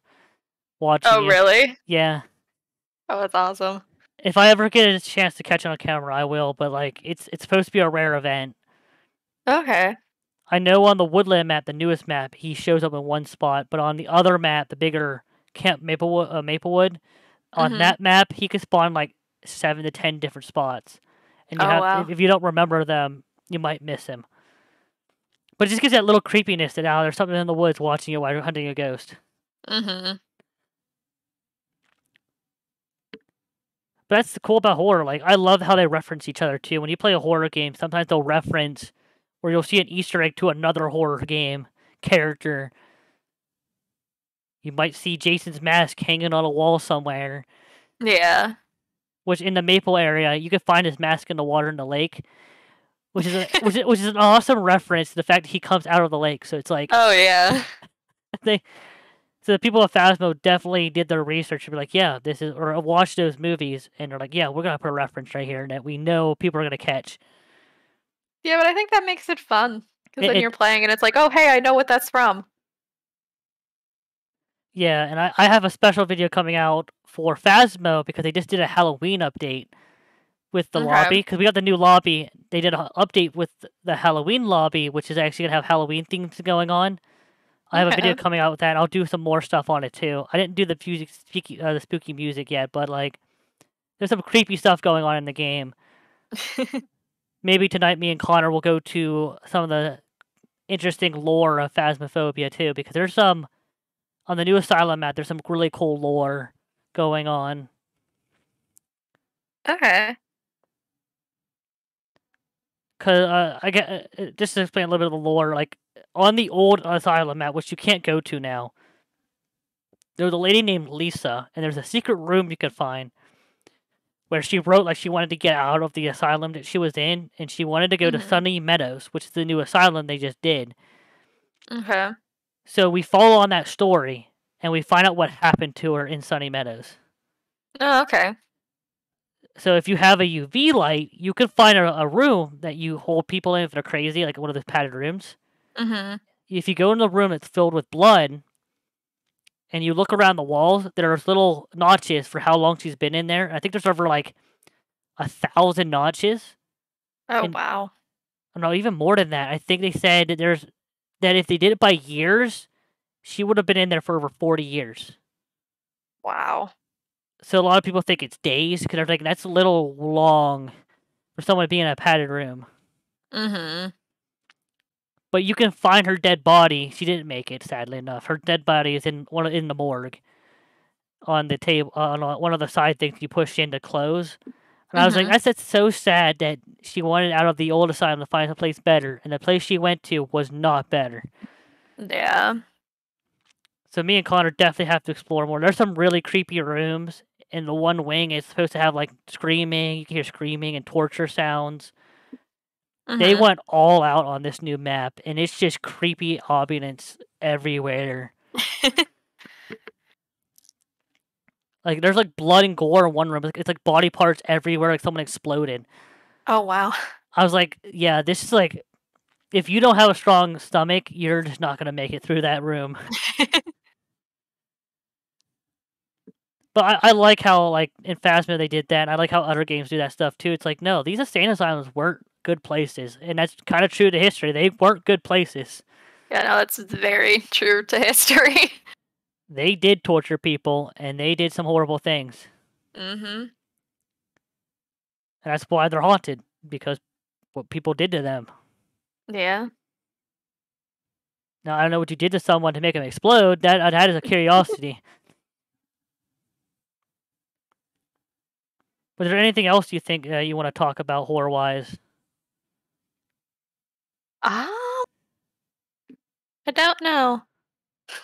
[SPEAKER 1] watching.
[SPEAKER 2] Oh
[SPEAKER 1] you.
[SPEAKER 2] really?
[SPEAKER 1] Yeah.
[SPEAKER 2] Oh that's awesome.
[SPEAKER 1] If I ever get a chance to catch on camera, I will. But like, it's it's supposed to be a rare event.
[SPEAKER 2] Okay.
[SPEAKER 1] I know on the Woodland map, the newest map, he shows up in one spot, but on the other map, the bigger Camp Maplewood, uh, Maplewood, on
[SPEAKER 2] Mhm.
[SPEAKER 1] that map, he could spawn like seven to ten different spots, and you
[SPEAKER 2] Oh,
[SPEAKER 1] have
[SPEAKER 2] wow.
[SPEAKER 1] if, if you don't remember them, you might miss him. But it just gives that little creepiness that now there's something in the woods watching you while you're hunting a ghost.
[SPEAKER 2] Mm-hmm.
[SPEAKER 1] But that's the cool about horror. Like I love how they reference each other too. When you play a horror game, sometimes they'll reference or you'll see an Easter egg to another horror game character. You might see Jason's mask hanging on a wall somewhere,
[SPEAKER 2] Yeah.
[SPEAKER 1] which in the Maple area you can find his mask in the water in the lake, which is a, which is which is an awesome reference to the fact that he comes out of the lake. So it's like
[SPEAKER 2] Oh yeah.
[SPEAKER 1] they so the people of Phasmo definitely did their research and be like, yeah, this is or watch those movies and they're like, yeah, we're gonna put a reference right here that we know people are gonna catch.
[SPEAKER 2] Yeah, but I think that makes it fun. Because then
[SPEAKER 1] it-
[SPEAKER 2] you're playing and it's like, oh hey, I know what that's from.
[SPEAKER 1] Yeah, and I, I have a special video coming out for Phasmo because they just did a Halloween update with the
[SPEAKER 2] Okay.
[SPEAKER 1] lobby because we got the new lobby. They did an update with the Halloween lobby, which is actually gonna have Halloween things going on. I have a video coming out with that. I'll do some more stuff on it too. I didn't do the music, spooky, uh, the spooky music yet, but like, there's some creepy stuff going on in the game. maybe tonight me and Connor will go to some of the interesting lore of Phasmophobia too, because there's some on the new Asylum map. There's some really cool lore going on.
[SPEAKER 2] okay.
[SPEAKER 1] Cause uh, I get uh, uh, just to explain a little bit of the lore, like on the old Asylum map, which you can't go to now. There was a lady named Lisa, and there's a secret room you could find where she wrote like she wanted to get out of the asylum that she was in, and she wanted to go to
[SPEAKER 2] Mhm.
[SPEAKER 1] Sunny Meadows, which is the new asylum they just did.
[SPEAKER 2] Okay.
[SPEAKER 1] So we follow on that story, and we find out what happened to her in Sunny Meadows.
[SPEAKER 2] Oh, okay.
[SPEAKER 1] So if you have a UV light, you can find a, a room that you hold people in if they're crazy, like one of those padded rooms.
[SPEAKER 2] Mm-hmm.
[SPEAKER 1] If you go in the room that's filled with blood, and you look around the walls, there's little notches for how long she's been in there. I think there's over like a thousand notches.
[SPEAKER 2] Oh
[SPEAKER 1] And-
[SPEAKER 2] wow.
[SPEAKER 1] No, even more than that. I think they said that there's that if they did it by years, she would have been in there for over forty years.
[SPEAKER 2] Wow.
[SPEAKER 1] So a lot of people think it's days because they're like that's a little long for someone to be in a padded room.
[SPEAKER 2] Mm-hmm.
[SPEAKER 1] But you can find her dead body. She didn't make it, sadly enough. Her dead body is in one in the morgue, on the table, on uh, one of the side things you push in to close. And I was like,
[SPEAKER 2] Mhm.
[SPEAKER 1] that's, that's so sad that she wanted out of the old asylum to find a place better, and the place she went to was not better.
[SPEAKER 2] Yeah.
[SPEAKER 1] So me and Connor definitely have to explore more. There's some really creepy rooms, and the one wing is supposed to have like screaming. You can hear screaming and torture sounds. They
[SPEAKER 2] Mhm.
[SPEAKER 1] went all out on this new map, and it's just creepy ambulance everywhere. Like there's like blood and gore in one room. It's like body parts everywhere, like someone exploded.
[SPEAKER 2] oh wow.
[SPEAKER 1] I was like, yeah, this is like, if you don't have a strong stomach, you're just not gonna make it through that room. But I, I like how like in Phasmo they did that. And I like how other games do that stuff too. It's like no, these insane asylums weren't good places, and that's kind of true to history. They weren't good places.
[SPEAKER 2] Yeah, no, that's very true to history.
[SPEAKER 1] They did torture people, and they did some horrible things.
[SPEAKER 2] mm-hmm.
[SPEAKER 1] and that's why they're haunted because what people did to them.
[SPEAKER 2] Yeah.
[SPEAKER 1] Now I don't know what you did to someone to make them explode. That that is a curiosity. But is there anything else you think uh, you want to talk about horror wise?
[SPEAKER 2] Ah. I don't know.
[SPEAKER 1] I'm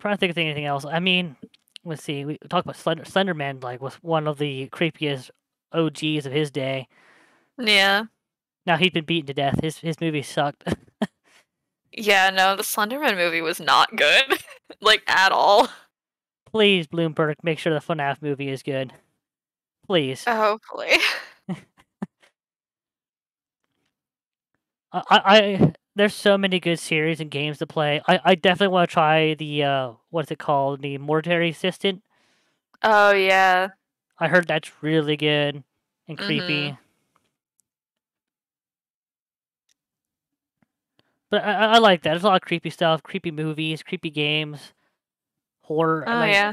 [SPEAKER 1] trying to think of anything else. I mean, let's see. We talked about Slender Slenderman, like was one of the creepiest OGs of his day.
[SPEAKER 2] Yeah.
[SPEAKER 1] Now he's been beaten to death. His his movie sucked.
[SPEAKER 2] Yeah, no, the Slenderman movie was not good. like at all.
[SPEAKER 1] Please, Bloomberg, make sure the FNAF movie is good. Please.
[SPEAKER 2] Hopefully.
[SPEAKER 1] I, I there's so many good series and games to play. I, I definitely want to try the uh what's it called? The Mortuary Assistant.
[SPEAKER 2] Oh yeah.
[SPEAKER 1] I heard that's really good and creepy.
[SPEAKER 2] Mhm.
[SPEAKER 1] But I, I I like that. There's a lot of creepy stuff, creepy movies, creepy games, horror.
[SPEAKER 2] Oh
[SPEAKER 1] like,
[SPEAKER 2] yeah.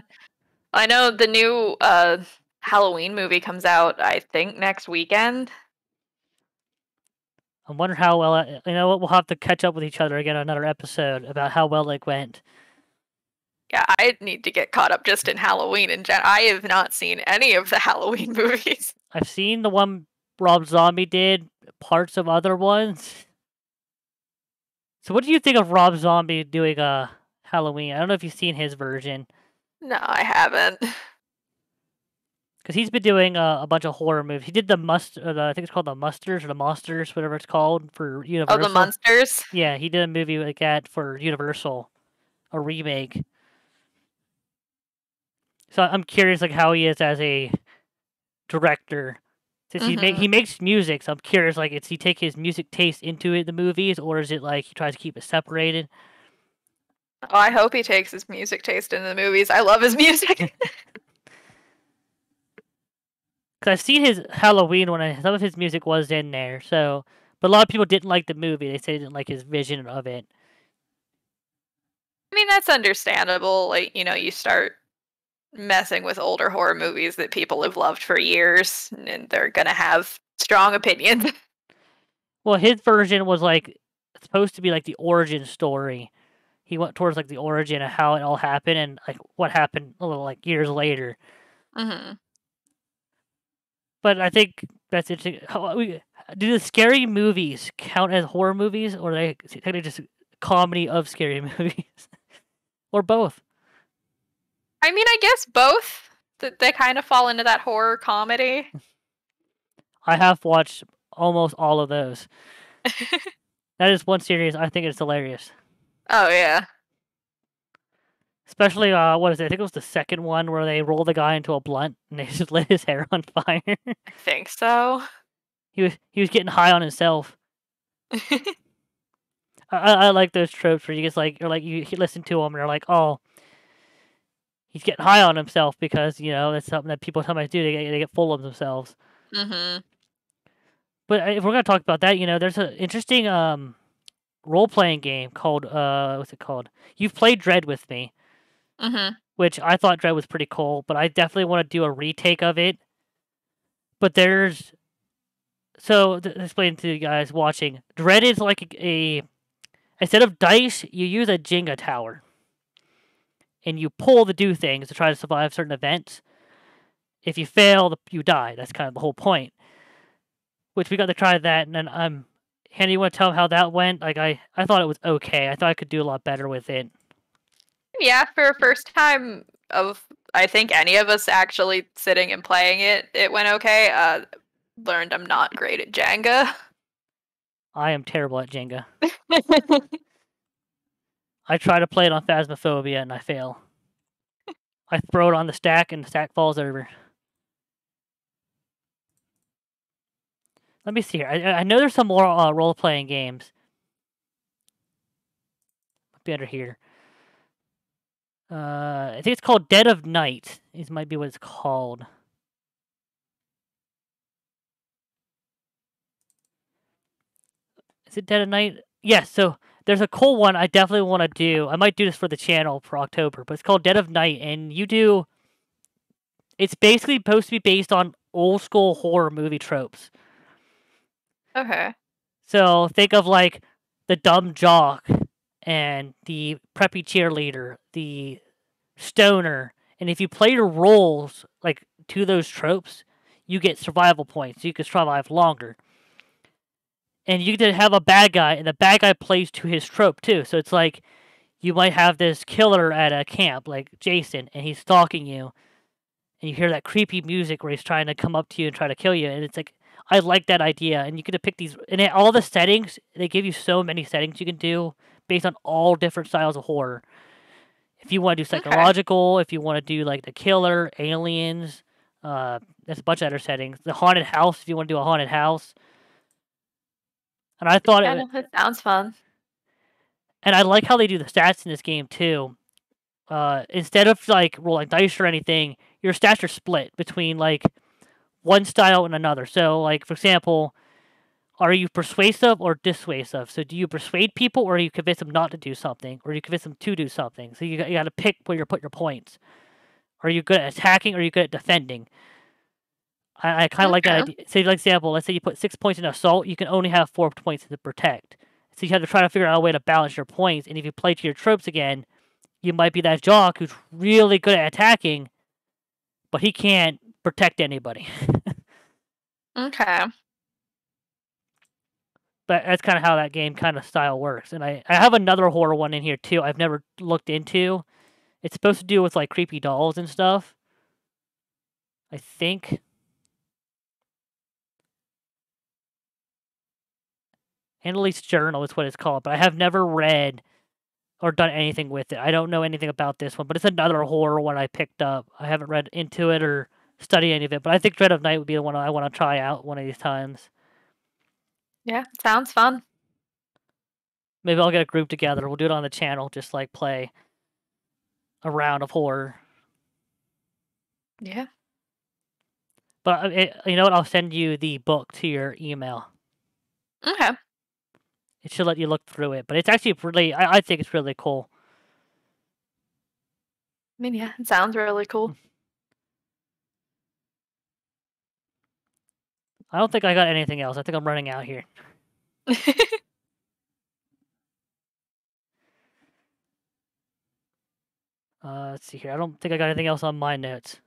[SPEAKER 2] I know the new uh Halloween movie comes out I think next weekend.
[SPEAKER 1] I wonder how well. it- You know what? We'll have to catch up with each other again on another episode about how well it went.
[SPEAKER 2] Yeah, I need to get caught up just in Halloween and I have not seen any of the Halloween movies.
[SPEAKER 1] I've seen the one Rob Zombie did, parts of other ones. So, what do you think of Rob Zombie doing uh, Halloween? I don't know if you've seen his version
[SPEAKER 2] No, I haven't.
[SPEAKER 1] because he's been doing uh, a bunch of horror movies. He did the must, uh, the, I think it's called the Munsters or the Monsters, whatever it's called for Universal.
[SPEAKER 2] Oh, the monsters.
[SPEAKER 1] Yeah, he did a movie like that for Universal, a remake. So I'm curious, like how he is as a director. Since he make he makes music, so I'm curious, like, is he take his music taste into it, the movies, or is it like he tries to keep it separated?
[SPEAKER 2] Oh, I hope he takes his music taste into the movies. I love his music.
[SPEAKER 1] Because I've seen his Halloween when I, some of his music was in there. So, but a lot of people didn't like the movie. They said they didn't like his vision of it.
[SPEAKER 2] I mean, that's understandable. Like, you know, you start messing with older horror movies that people have loved for years, and they're gonna have strong opinions.
[SPEAKER 1] Well, his version was like supposed to be like the origin story. He went towards like the origin of how it all happened and like what happened a little like years later.
[SPEAKER 2] hmm
[SPEAKER 1] But I think that's interesting. How, we, do the scary movies count as horror movies, or are they technically just comedy of scary movies, or both?
[SPEAKER 2] I mean, I guess both. Th- They kind of fall into that horror comedy.
[SPEAKER 1] I have watched almost all of those. That is one series I think it's hilarious.
[SPEAKER 2] oh yeah.
[SPEAKER 1] Especially uh, what is it? I think it was the second one where they roll the guy into a blunt and they just lit his hair on fire.
[SPEAKER 2] I think so.
[SPEAKER 1] he was he was getting high on himself. I, I like those tropes where you just like or like you listen to him and you're like, oh, he's getting high on himself because you know that's something that people sometimes do. They get, they get full of themselves.
[SPEAKER 2] Mm-hmm.
[SPEAKER 1] But uh, if we're gonna talk about that, you know, there's an interesting um role playing game called uh what's it called? You've played Dread with me,
[SPEAKER 2] hmm
[SPEAKER 1] which I thought Dread was pretty cool, but I definitely want to do a retake of it. But there's so to explain to you guys watching, Dread is like a, a instead of dice, you use a Jenga tower, and you pull to do things to try to survive certain events. If you fail, you die. That's kind of the whole point. Which we got to try that, and then um, Hannah, you want to tell how that went? Like I, I thought it was okay. I thought I could do a lot better with it.
[SPEAKER 2] Yeah, for a first time of I think any of us actually sitting and playing it, it went okay. Uh, learned I'm not great at Jenga.
[SPEAKER 1] I am terrible at Jenga. I try to play it on Phasmophobia and I fail. I throw it on the stack and the stack falls over. Let me see here. I, I- know there's some more uh, role playing games. Might be under here. Uh, I think it's called Dead of Night. This might be what it's called. Is it Dead of Night? Yes. so there's a cool one I definitely want to do. I might do this for the channel for October, but it's called Dead of Night, and you do It's basically supposed to be based on old school horror movie tropes.
[SPEAKER 2] Okay.
[SPEAKER 1] So think of like the dumb jock and the preppy cheerleader, the stoner, and if you play your roles like to those tropes, you get survival points. You can survive longer. And you can have a bad guy, and the bad guy plays to his trope too. So it's like you might have this killer at a camp, like Jason, and he's stalking you, and you hear that creepy music where he's trying to come up to you and try to kill you, and it's like I like that idea, and you get to pick these, and all the settings they give you so many settings you can do based on all different styles of horror. If you want to do psychological, okay. if you want to do like the killer, aliens, uh, there's a bunch of other settings. The haunted house, if you want to do a haunted house. And I thought
[SPEAKER 2] yeah, it, it sounds fun.
[SPEAKER 1] And I like how they do the stats in this game too. Uh, instead of like rolling dice or anything, your stats are split between like one style and another. So, like for example, are you persuasive or dissuasive? So, do you persuade people, or you convince them not to do something, or you convince them to do something? So, you got, you got to pick where you put your points. Are you good at attacking, or are you good at defending? I, I kind of okay. like that idea. Say, for example, let's say you put six points in assault, you can only have four points to protect. So you have to try to figure out a way to balance your points. And if you play to your tropes again, you might be that jock who's really good at attacking, but he can't protect anybody.
[SPEAKER 2] okay.
[SPEAKER 1] That's kind of how that game kind of style works. And I, I have another horror one in here too. I've never looked into. It's supposed to do with like creepy dolls and stuff. I think. Annalise Journal is what it's called, but I have never read or done anything with it. I don't know anything about this one, but it's another horror one I picked up. I haven't read into it or studied any of it, but I think Dread of Night would be the one I want to try out one of these times.
[SPEAKER 2] Yeah, sounds fun.
[SPEAKER 1] Maybe I'll get a group together. We'll do it on the channel, just like play a round of horror.
[SPEAKER 2] Yeah.
[SPEAKER 1] But uh, it, you know what? I'll send you the book to your email.
[SPEAKER 2] Okay.
[SPEAKER 1] It should let you look through it, but it's actually really. I, I think it's really cool.
[SPEAKER 2] I mean, yeah, it sounds really cool.
[SPEAKER 1] I don't think I got anything else. I think I'm running out here. uh, let's see here. I don't think I got anything else on my notes.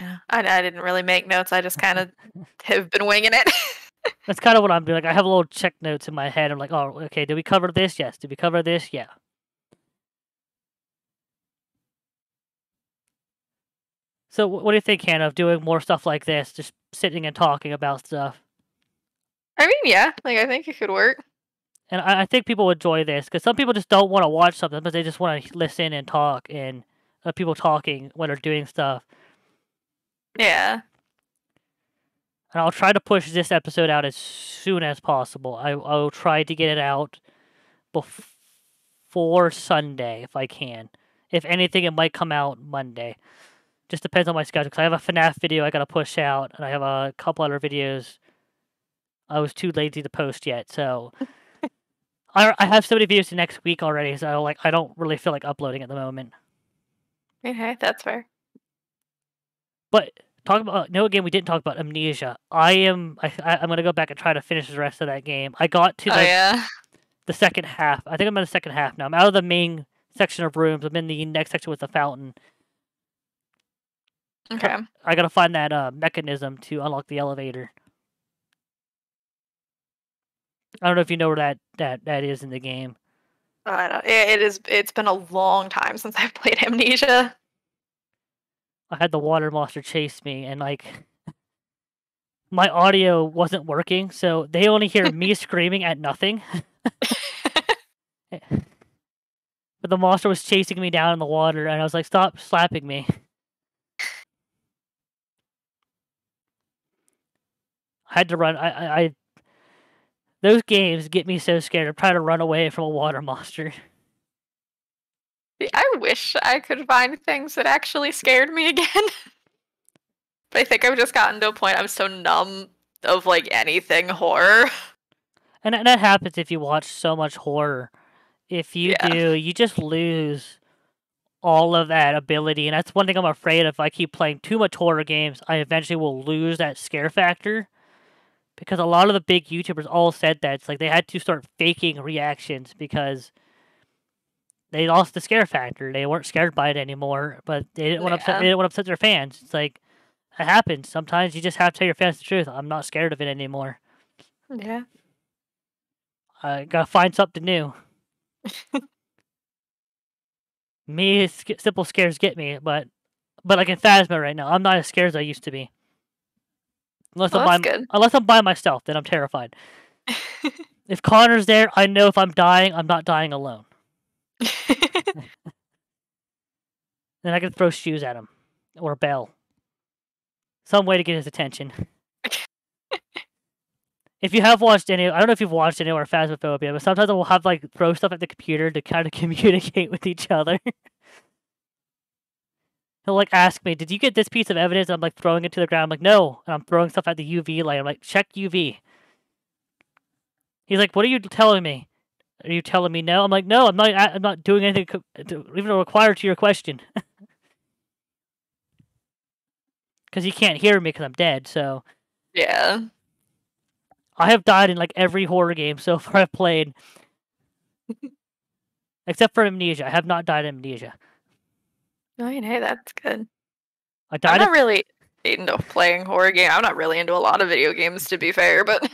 [SPEAKER 2] Yeah, I, I didn't really make notes. I just kind of have been winging it.
[SPEAKER 1] That's kind of what I'm doing. Like I have a little check notes in my head. I'm like, oh, okay. Did we cover this? Yes. Did we cover this? Yeah. So, what do you think, Hannah, of doing more stuff like this, just sitting and talking about stuff?
[SPEAKER 2] I mean, yeah, like I think it could work.
[SPEAKER 1] And I, I think people would enjoy this because some people just don't want to watch something, but they just want to listen and talk and uh, people talking when they're doing stuff.
[SPEAKER 2] Yeah.
[SPEAKER 1] And I'll try to push this episode out as soon as possible. I, I will try to get it out before Sunday if I can. If anything, it might come out Monday. Just depends on my schedule. Because I have a FNAF video I got to push out, and I have a couple other videos I was too lazy to post yet. So I, I have so many videos next week already, so like I don't really feel like uploading at the moment.
[SPEAKER 2] Okay, that's fair.
[SPEAKER 1] But talk about no game we didn't talk about amnesia. I am I, I am gonna go back and try to finish the rest of that game. I got to
[SPEAKER 2] oh,
[SPEAKER 1] the,
[SPEAKER 2] yeah.
[SPEAKER 1] the second half. I think I'm in the second half now. I'm out of the main section of rooms. I'm in the next section with the fountain.
[SPEAKER 2] Okay.
[SPEAKER 1] I gotta find that uh, mechanism to unlock the elevator. I don't know if you know where that that that is in the game.
[SPEAKER 2] I don't. It is. It's been a long time since I've played Amnesia.
[SPEAKER 1] I had the water monster chase me, and like my audio wasn't working, so they only hear me screaming at nothing. but the monster was chasing me down in the water, and I was like, "Stop slapping me!" I had to run. I, I, I, those games get me so scared. I'm trying to run away from a water monster.
[SPEAKER 2] I wish I could find things that actually scared me again. but I think I've just gotten to a point I'm so numb of like anything horror.
[SPEAKER 1] And that happens if you watch so much horror. If you yeah. do, you just lose all of that ability, and that's one thing I'm afraid if I keep playing too much horror games, I eventually will lose that scare factor. Because a lot of the big YouTubers all said that it's like they had to start faking reactions because they lost the scare factor. They weren't scared by it anymore, but they didn't want to upset. They didn't want to upset their fans. It's like it happens. Sometimes you just have to tell your fans the truth. I'm not scared of it anymore.
[SPEAKER 2] Yeah.
[SPEAKER 1] I gotta find something new. me, simple scares get me, but but like in Phasmo right now, I'm not as scared as I used to be. Unless
[SPEAKER 2] Well,
[SPEAKER 1] I'm by,
[SPEAKER 2] good.
[SPEAKER 1] unless I'm by myself, then I'm terrified. If Connor's there, I know if I'm dying, I'm not dying alone. Then I can throw shoes at him or a bell. Some way to get his attention. if you have watched any, I don't know if you've watched any or Phasmophobia, but sometimes we'll have like throw stuff at the computer to kind of communicate with each other. He'll like ask me, "Did you get this piece of evidence?" And I'm like throwing it to the ground. I'm like, "No," and I'm throwing stuff at the UV light. I'm like, "Check UV." He's like, "What are you telling me? Are you telling me no?" I'm like, "No, I'm not. I'm not doing anything to, even required to your question." Because he can't hear me because I'm dead. So
[SPEAKER 2] yeah.
[SPEAKER 1] I have died in like every horror game so far I've played, except for Amnesia. I have not died in Amnesia.
[SPEAKER 2] I mean, hey, that's good.
[SPEAKER 1] I
[SPEAKER 2] I'm
[SPEAKER 1] died.
[SPEAKER 2] not really into playing horror game. I'm not really into a lot of video games, to be fair. But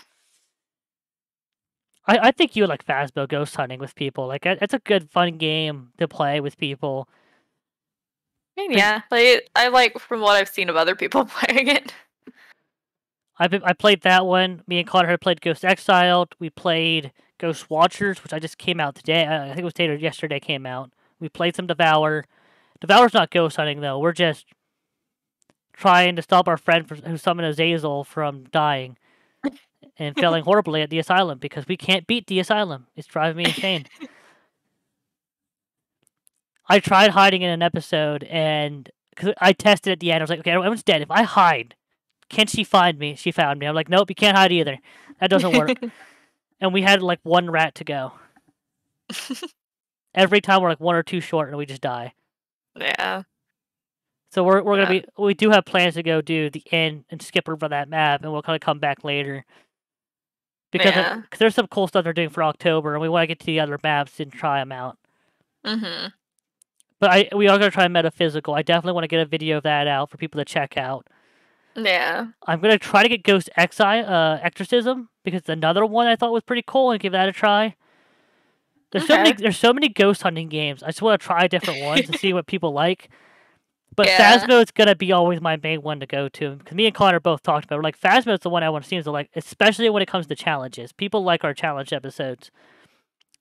[SPEAKER 1] I, I think you would like Phasmo ghost hunting with people. Like it's a good fun game to play with people.
[SPEAKER 2] I mean,
[SPEAKER 1] Like-
[SPEAKER 2] yeah, like I like from what I've seen of other people playing it.
[SPEAKER 1] I I played that one. Me and Connor had played Ghost Exiled. We played Ghost Watchers, which I just came out today. I I think it was today or yesterday came out. We played some Devour. Devour's not ghost hunting though. We're just trying to stop our friend who summoned Azazel from dying and failing horribly at the asylum because we can't beat the asylum. It's driving me insane. I tried hiding in an episode and cause I tested at the end. I was like, okay, everyone's dead. If I hide, can she find me? She found me. I'm like, nope, you can't hide either. That doesn't work. and we had like one rat to go. Every time we're like one or two short and we just die.
[SPEAKER 2] Yeah.
[SPEAKER 1] So we're we're gonna
[SPEAKER 2] Yeah.
[SPEAKER 1] be we do have plans to go do the end and skip over that map and we'll kind of come back later. Because of- there's some cool stuff they're doing for October and we want to get to the other maps and try them out.
[SPEAKER 2] Mm-hmm.
[SPEAKER 1] But I we are gonna try metaphysical. I definitely want to get a video of that out for people to check out.
[SPEAKER 2] Yeah.
[SPEAKER 1] I'm gonna try to get Ghost Exi uh, Exorcism because it's another one I thought was pretty cool and give that a try. There's so many there's so many ghost hunting games. I just want to try different ones to see what people like. But
[SPEAKER 2] Yeah.
[SPEAKER 1] Phasmo is gonna be always my main one to go to because me and Connor both talked about. It. We're like Phasmo is the one I want to seems So like, especially when it comes to challenges. People like our challenge episodes,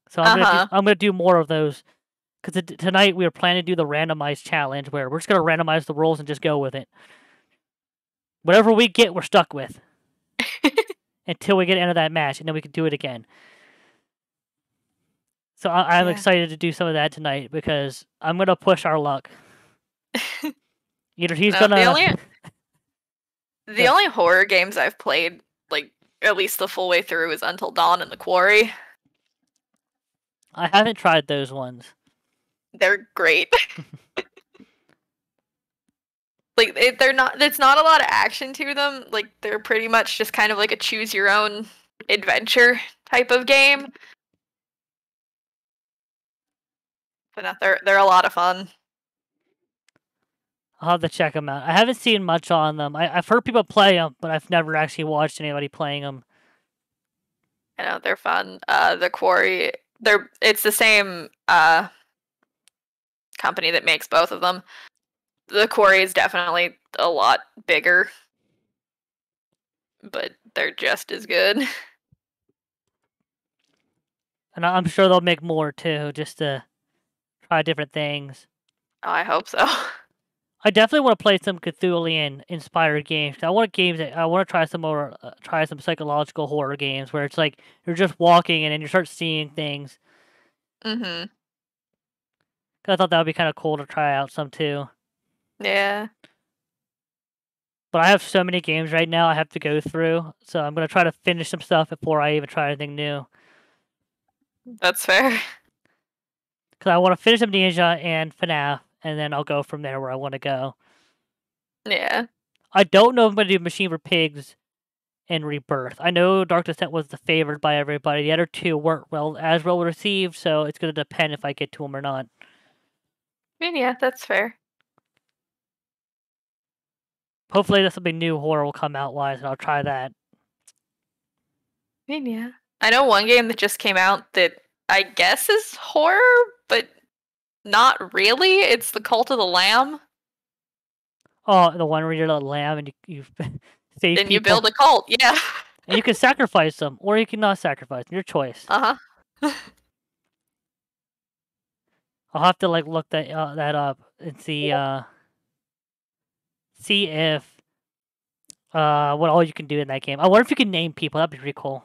[SPEAKER 1] so I'm
[SPEAKER 2] Uh-huh.
[SPEAKER 1] gonna do, I'm gonna do more of those. Because tonight we were planning to do the randomized challenge where we're just gonna randomize the rules and just go with it. Whatever we get, we're stuck with until we get into that match, and then we can do it again. So I, I'm
[SPEAKER 2] Yeah.
[SPEAKER 1] excited to do some of that tonight because I'm gonna push our luck. Either he's
[SPEAKER 2] No,
[SPEAKER 1] gonna
[SPEAKER 2] the only the
[SPEAKER 1] Yeah.
[SPEAKER 2] only horror games I've played, like at least the full way through, is Until Dawn and The Quarry.
[SPEAKER 1] I haven't tried those ones.
[SPEAKER 2] They're great. like they, they're not. There's not a lot of action to them. Like they're pretty much just kind of like a choose your own adventure type of game. But no, they're they're a lot of fun.
[SPEAKER 1] I'll have to check them out. I haven't seen much on them. I, I've heard people play them, but I've never actually watched anybody playing them.
[SPEAKER 2] I know, they're fun. Uh, the Quarry, they're it's the same uh company that makes both of them. The Quarry is definitely a lot bigger, but they're just as good.
[SPEAKER 1] And I'm sure they'll make more too, just to try different things.
[SPEAKER 2] Oh, I hope so.
[SPEAKER 1] I definitely want to play some Cthulhian inspired games. I want games that I want to try some more, uh, try some psychological horror games where it's like you're just walking and then you start seeing things. 'Cause I thought that would be kind of cool to try out some too.
[SPEAKER 2] Yeah.
[SPEAKER 1] But I have so many games right now I have to go through, so I'm gonna try to finish some stuff before I even try anything new.
[SPEAKER 2] That's fair.
[SPEAKER 1] Because I want to finish Amnesia and FNAF, and then I'll go from there where I want to go.
[SPEAKER 2] Yeah.
[SPEAKER 1] I don't know if I'm gonna do Machine for Pigs and Rebirth. I know Dark Descent was the favored by everybody. The other two weren't well as well received, so it's gonna depend if I get to them or not.
[SPEAKER 2] I mean, yeah, that's fair.
[SPEAKER 1] Hopefully, there's something new horror will come out wise, and I'll try that.
[SPEAKER 2] I mean, yeah. I know one game that just came out that I guess is horror, but not really. It's the Cult of the Lamb.
[SPEAKER 1] Oh, the one where you're a lamb and you you save
[SPEAKER 2] Then you build a cult. Yeah.
[SPEAKER 1] and you can sacrifice them, or you can not sacrifice them. Your choice.
[SPEAKER 2] Uh huh.
[SPEAKER 1] I'll have to like look that uh, that up and see uh see if uh what all you can do in that game. I wonder if you can name people. That'd be pretty cool.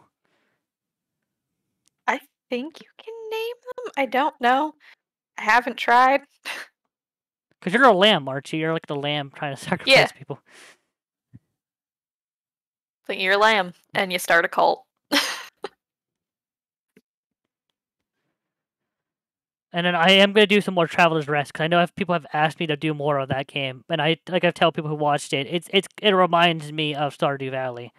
[SPEAKER 2] I think you can name them. I don't know. I haven't tried.
[SPEAKER 1] Cause you're a lamb, aren't you? You're like the lamb trying to sacrifice
[SPEAKER 2] Yeah.
[SPEAKER 1] people.
[SPEAKER 2] But you're a lamb and you start a cult.
[SPEAKER 1] And then I am gonna do some more Traveler's Rest because I know if people have asked me to do more of that game, and I like I tell people who watched it, it's it's it reminds me of Stardew Valley.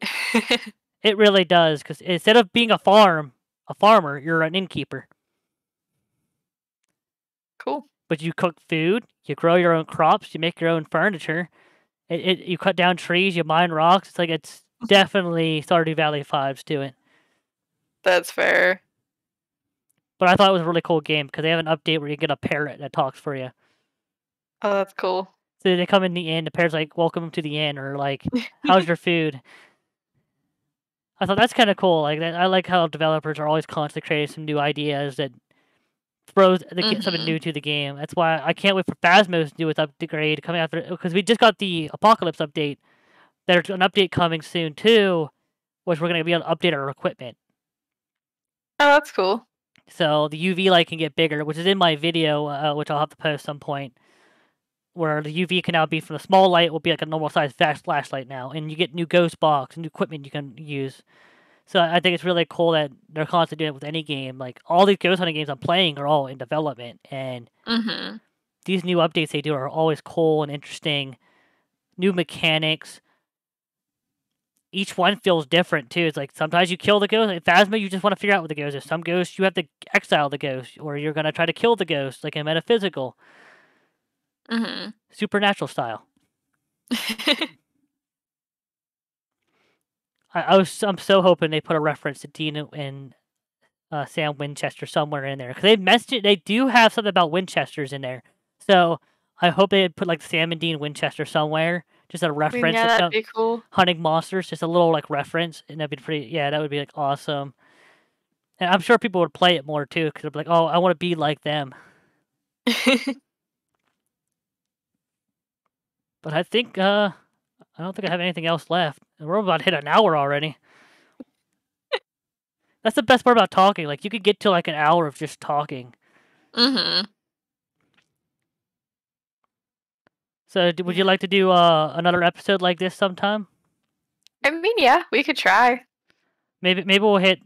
[SPEAKER 1] It really does because instead of being a farm, a farmer, you're an innkeeper.
[SPEAKER 2] cool.
[SPEAKER 1] But you cook food, you grow your own crops, you make your own furniture. It, it you cut down trees, you mine rocks. It's like it's definitely Stardew Valley vibes to it.
[SPEAKER 2] That's fair.
[SPEAKER 1] But I thought it was a really cool game because they have an update where you get a parrot that talks for you.
[SPEAKER 2] Oh, that's cool.
[SPEAKER 1] So they come in the inn, the parrot's like, "Welcome to the inn," or like, "How's your food?" I thought that's kind of cool. Like I like how developers are always constantly creating some new ideas that throws that get something new to the game. That's why I can't wait for Phasmos to do its upgrade coming after because we just got the Apocalypse update. There's an update coming soon too, which we're gonna be able to update our equipment.
[SPEAKER 2] Oh, that's cool.
[SPEAKER 1] So the UV light can get bigger, which is in my video, uh, which I'll have to post some point. Where the UV can now be from a small light will be like a normal size flash flashlight now, and you get new ghost box, new equipment you can use. So I think it's really cool that they're constantly doing it with any game. Like all these ghost hunting games I'm playing are all in development, and
[SPEAKER 2] Mm-hmm.
[SPEAKER 1] these new updates they do are always cool and interesting. New mechanics. Each one feels different too. It's like sometimes you kill the ghost. In Phasmo, you just want to figure out what the ghost is. Some ghosts you have to exile the ghost, or you're gonna try to kill the ghost, like in metaphysical,
[SPEAKER 2] Mm-hmm.
[SPEAKER 1] supernatural style. I, I was I'm so hoping they put a reference to Dean and uh, Sam Winchester somewhere in there because they mentioned they do have something about Winchesters in there. So I hope they put like Sam and Dean Winchester somewhere, just a reference.
[SPEAKER 2] yeah,
[SPEAKER 1] to
[SPEAKER 2] that'd be cool.
[SPEAKER 1] hunting monsters, just a little like reference, and that'd be pretty. Yeah, that would be like awesome. And I'm sure people would play it more too because they'd be like, "Oh, I want to be like them." But I think uh, I don't think I have anything else left. And We're about to hit an hour already. That's the best part about talking. Like you could get to like an hour of just talking.
[SPEAKER 2] mm-hmm.
[SPEAKER 1] So, would you like to do uh, another episode like this sometime?
[SPEAKER 2] I mean, yeah, we could try.
[SPEAKER 1] Maybe maybe we'll hit.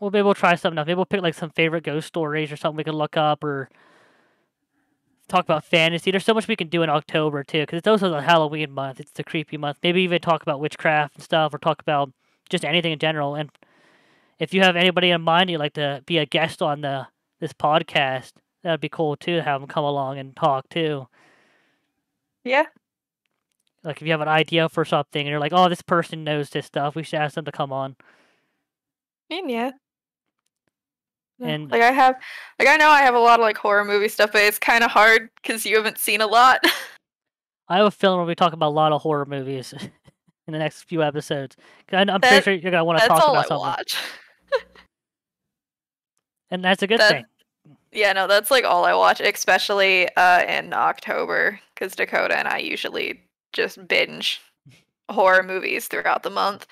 [SPEAKER 1] Well, maybe we'll try something else. Maybe we'll pick like some favorite ghost stories or something we can look up or talk about fantasy. There's so much we can do in October too, because it's also the Halloween month. It's the creepy month. Maybe even talk about witchcraft and stuff, or talk about just anything in general. And if you have anybody in mind you'd like to be a guest on the this podcast, that'd be cool too to have them come along and talk too.
[SPEAKER 2] Yeah.
[SPEAKER 1] Like if you have an idea for something and you're like, oh, this person knows this stuff, we should ask them to come on.
[SPEAKER 2] I mean, yeah.
[SPEAKER 1] And-
[SPEAKER 2] like I have, like I know I have a lot of like horror movie stuff, but it's kind of hard because you haven't seen a lot.
[SPEAKER 1] I have a feeling we'll be talking about a lot of horror movies in the next few episodes. I'm pretty sure you're gonna want to
[SPEAKER 2] That's
[SPEAKER 1] talk
[SPEAKER 2] all
[SPEAKER 1] about
[SPEAKER 2] I
[SPEAKER 1] something,
[SPEAKER 2] watch.
[SPEAKER 1] and that's a good
[SPEAKER 2] That-
[SPEAKER 1] thing.
[SPEAKER 2] Yeah, no, that's like all I watch, especially uh, in October, because Dakota and I usually just binge horror movies throughout the month.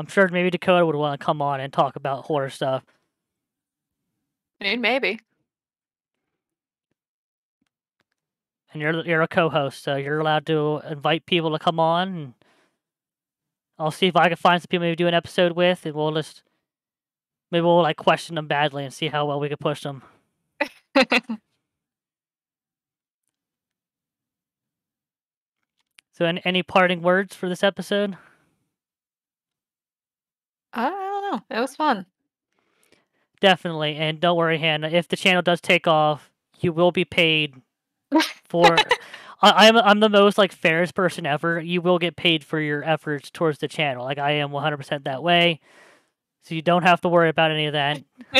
[SPEAKER 1] I'm sure maybe Dakota would want to come on and talk about horror stuff.
[SPEAKER 2] I mean, maybe.
[SPEAKER 1] And you're you're a co-host, so you're allowed to invite people to come on. And I'll see if I can find some people maybe do an episode with, and we'll just maybe we'll like question them badly and see how well we can push them. So, any, any parting words for this episode?
[SPEAKER 2] I don't know. It was fun.
[SPEAKER 1] Definitely, and don't worry, Hannah. If the channel does take off, you will be paid for. I, I'm I'm the most like fairest person ever. You will get paid for your efforts towards the channel. Like I am 100% that way, so you don't have to worry about any of that.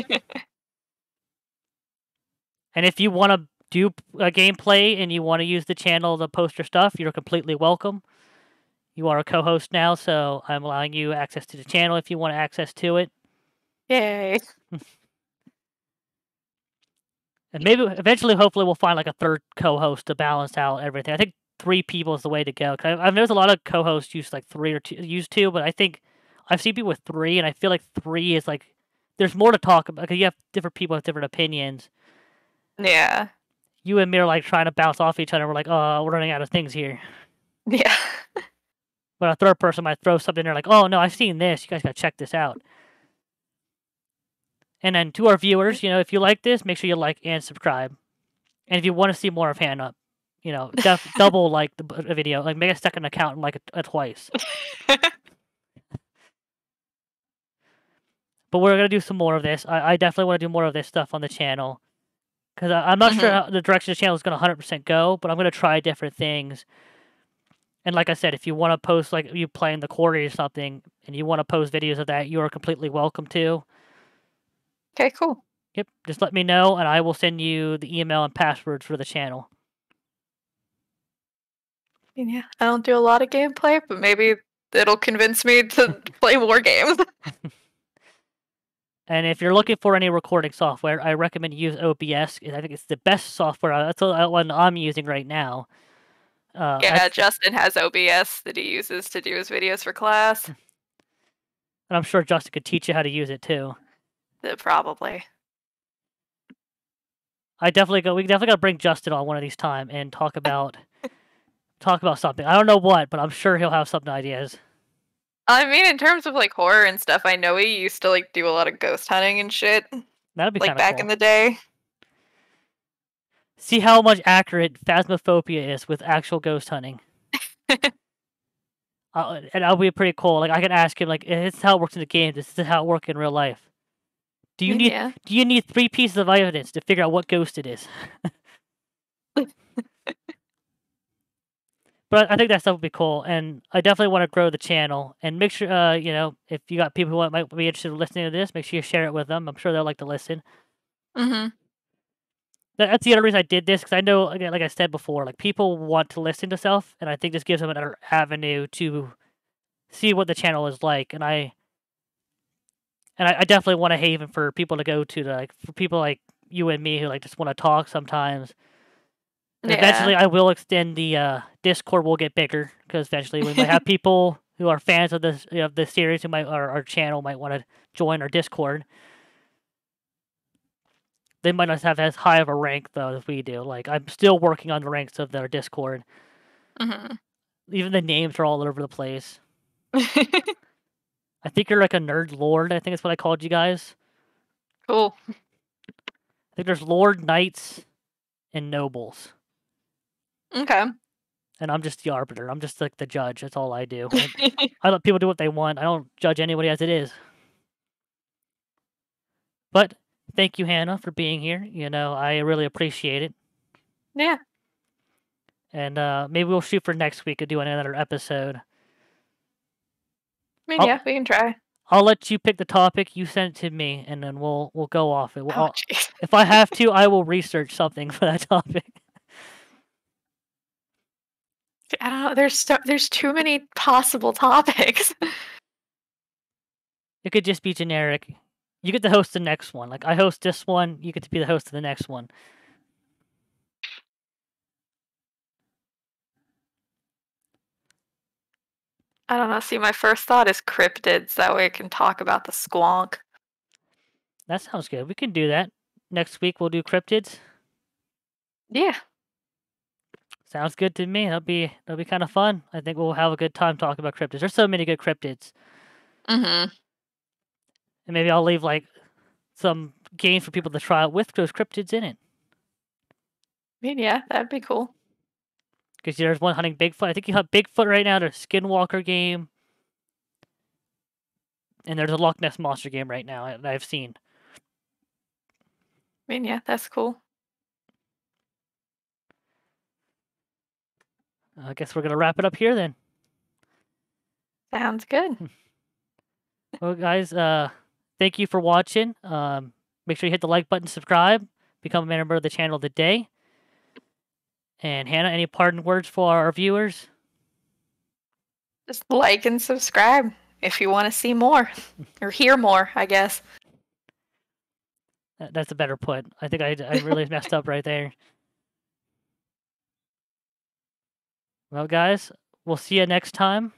[SPEAKER 1] and if you want to do a gameplay and you want to use the channel to post your stuff, you're completely welcome. You are a co-host now, so I'm allowing you access to the channel if you want access to it.
[SPEAKER 2] Yay.
[SPEAKER 1] And maybe eventually, hopefully, we'll find like a third co-host to balance out everything. I think three people is the way to go. Cause I've noticed a lot of co-hosts use like three or two, use two, but I think I've seen people with three, and I feel like three is like there's more to talk about. Cause you have different people with different opinions.
[SPEAKER 2] Yeah.
[SPEAKER 1] You and me are like trying to bounce off each other. We're like, oh, we're running out of things here.
[SPEAKER 2] Yeah.
[SPEAKER 1] But a third person might throw something in there like, oh no, I've seen this. You guys gotta check this out. And then to our viewers, you know, if you like this, make sure you like and subscribe. And if you want to see more of Hannah, you know, def- double like the video, like make a second account and like it twice. But we're gonna do some more of this. I, I definitely want to do more of this stuff on the channel because I'm not sure
[SPEAKER 2] Mhm.
[SPEAKER 1] how the direction the channel is gonna 100% go. But I'm gonna try different things. And like I said, if you want to post like you playing the quarry or something, and you want to post videos of that, you are completely welcome to.
[SPEAKER 2] okay, cool.
[SPEAKER 1] Yep, just let me know, and I will send you the email and passwords for the channel.
[SPEAKER 2] Yeah. I don't do a lot of gameplay, but maybe it'll convince me to play more games.
[SPEAKER 1] And if you're looking for any recording software, I recommend use OBS. I think it's the best software. That's the one I'm using right now. Uh,
[SPEAKER 2] yeah, Justin has OBS that he uses to do his videos for class.
[SPEAKER 1] and I'm sure Justin could teach you how to use it too.
[SPEAKER 2] Uh, Probably.
[SPEAKER 1] I definitely go. We definitely got to bring Justin on one of these time and talk about talk about something. I don't know what, but I'm sure he'll have some ideas.
[SPEAKER 2] I mean, in terms of like horror and stuff, I know he used to like do a lot of ghost hunting and shit,
[SPEAKER 1] That'd be
[SPEAKER 2] like back
[SPEAKER 1] cool.
[SPEAKER 2] in the day.
[SPEAKER 1] See how much accurate Phasmophobia is with actual ghost hunting. uh, and that'll be pretty cool. Like I can ask him, like, "This is how it works in the game. This is how it works in real life. Do you need
[SPEAKER 2] yeah.
[SPEAKER 1] do you need three pieces of evidence to figure out what ghost it is?" but I think that stuff would be cool, and I definitely want to grow the channel and make sure, uh, you know, if you got people who might be interested in listening to this, make sure you share it with them. I'm sure they'll like to listen.
[SPEAKER 2] Mm-hmm.
[SPEAKER 1] That- That's the other reason I did this because I know, again, like I said before, like people want to listen to self, and I think this gives them another avenue to see what the channel is like. And I, and I, I definitely want a haven for people to go to, to like for people like you and me who like just want to talk sometimes. And
[SPEAKER 2] Yeah.
[SPEAKER 1] Eventually, I will extend the uh, Discord. Will get bigger because eventually we might have people who are fans of this of the series who might or our channel might want to join our Discord. They might not have as high of a rank though as we do. Like I'm still working on the ranks of their Discord.
[SPEAKER 2] Mm-hmm.
[SPEAKER 1] Even the names are all over the place. I think you're like a nerd lord. I think that's what I called you guys.
[SPEAKER 2] cool.
[SPEAKER 1] I think there's lord, knights, and nobles.
[SPEAKER 2] Okay.
[SPEAKER 1] And I'm just the arbiter. I'm just like the judge. That's all I do. I, I let people do what they want. I don't judge anybody as it is. But thank you, Hannah, for being here. You know, I really appreciate it.
[SPEAKER 2] yeah.
[SPEAKER 1] And uh, maybe we'll shoot for next week and do another episode.
[SPEAKER 2] I mean,
[SPEAKER 1] I'll-
[SPEAKER 2] yeah, we can try.
[SPEAKER 1] I'll let you pick the topic. You send it to me, and then we'll we'll go off it. We'll,
[SPEAKER 2] Oh,
[SPEAKER 1] if I have to, I will research something for that topic.
[SPEAKER 2] I don't know. There's so, there's too many possible topics.
[SPEAKER 1] It could just be generic. You get to host the next one. Like I host this one, you get to be the host of the next one.
[SPEAKER 2] I don't know. See, my first thought is cryptids. That way I can talk about the squonk.
[SPEAKER 1] That sounds good. We can do that. Next week we'll do cryptids.
[SPEAKER 2] Yeah.
[SPEAKER 1] Sounds good to me. That'll be that'll be kind of fun. I think we'll have a good time talking about cryptids. There's so many good cryptids,
[SPEAKER 2] Mm-hmm.
[SPEAKER 1] And maybe I'll leave like some games for people to try out with those cryptids in it.
[SPEAKER 2] I mean, yeah, that'd be cool.
[SPEAKER 1] Because there's one hunting Bigfoot. I think you have Bigfoot right now. There's Skinwalker game. And there's a Loch Ness Monster game right now that I've seen.
[SPEAKER 2] I mean, yeah, that's cool.
[SPEAKER 1] I guess we're going to wrap it up here then.
[SPEAKER 2] Sounds good.
[SPEAKER 1] well, guys, uh, thank you for watching. Um, make sure you hit the like button, subscribe, become a member of the channel today. And Hannah, any parting words for our viewers?
[SPEAKER 2] Just like and subscribe if you want to see more or hear more, I guess.
[SPEAKER 1] That's a better put. I think I, I really messed up right there. Well, guys, we'll see you next time.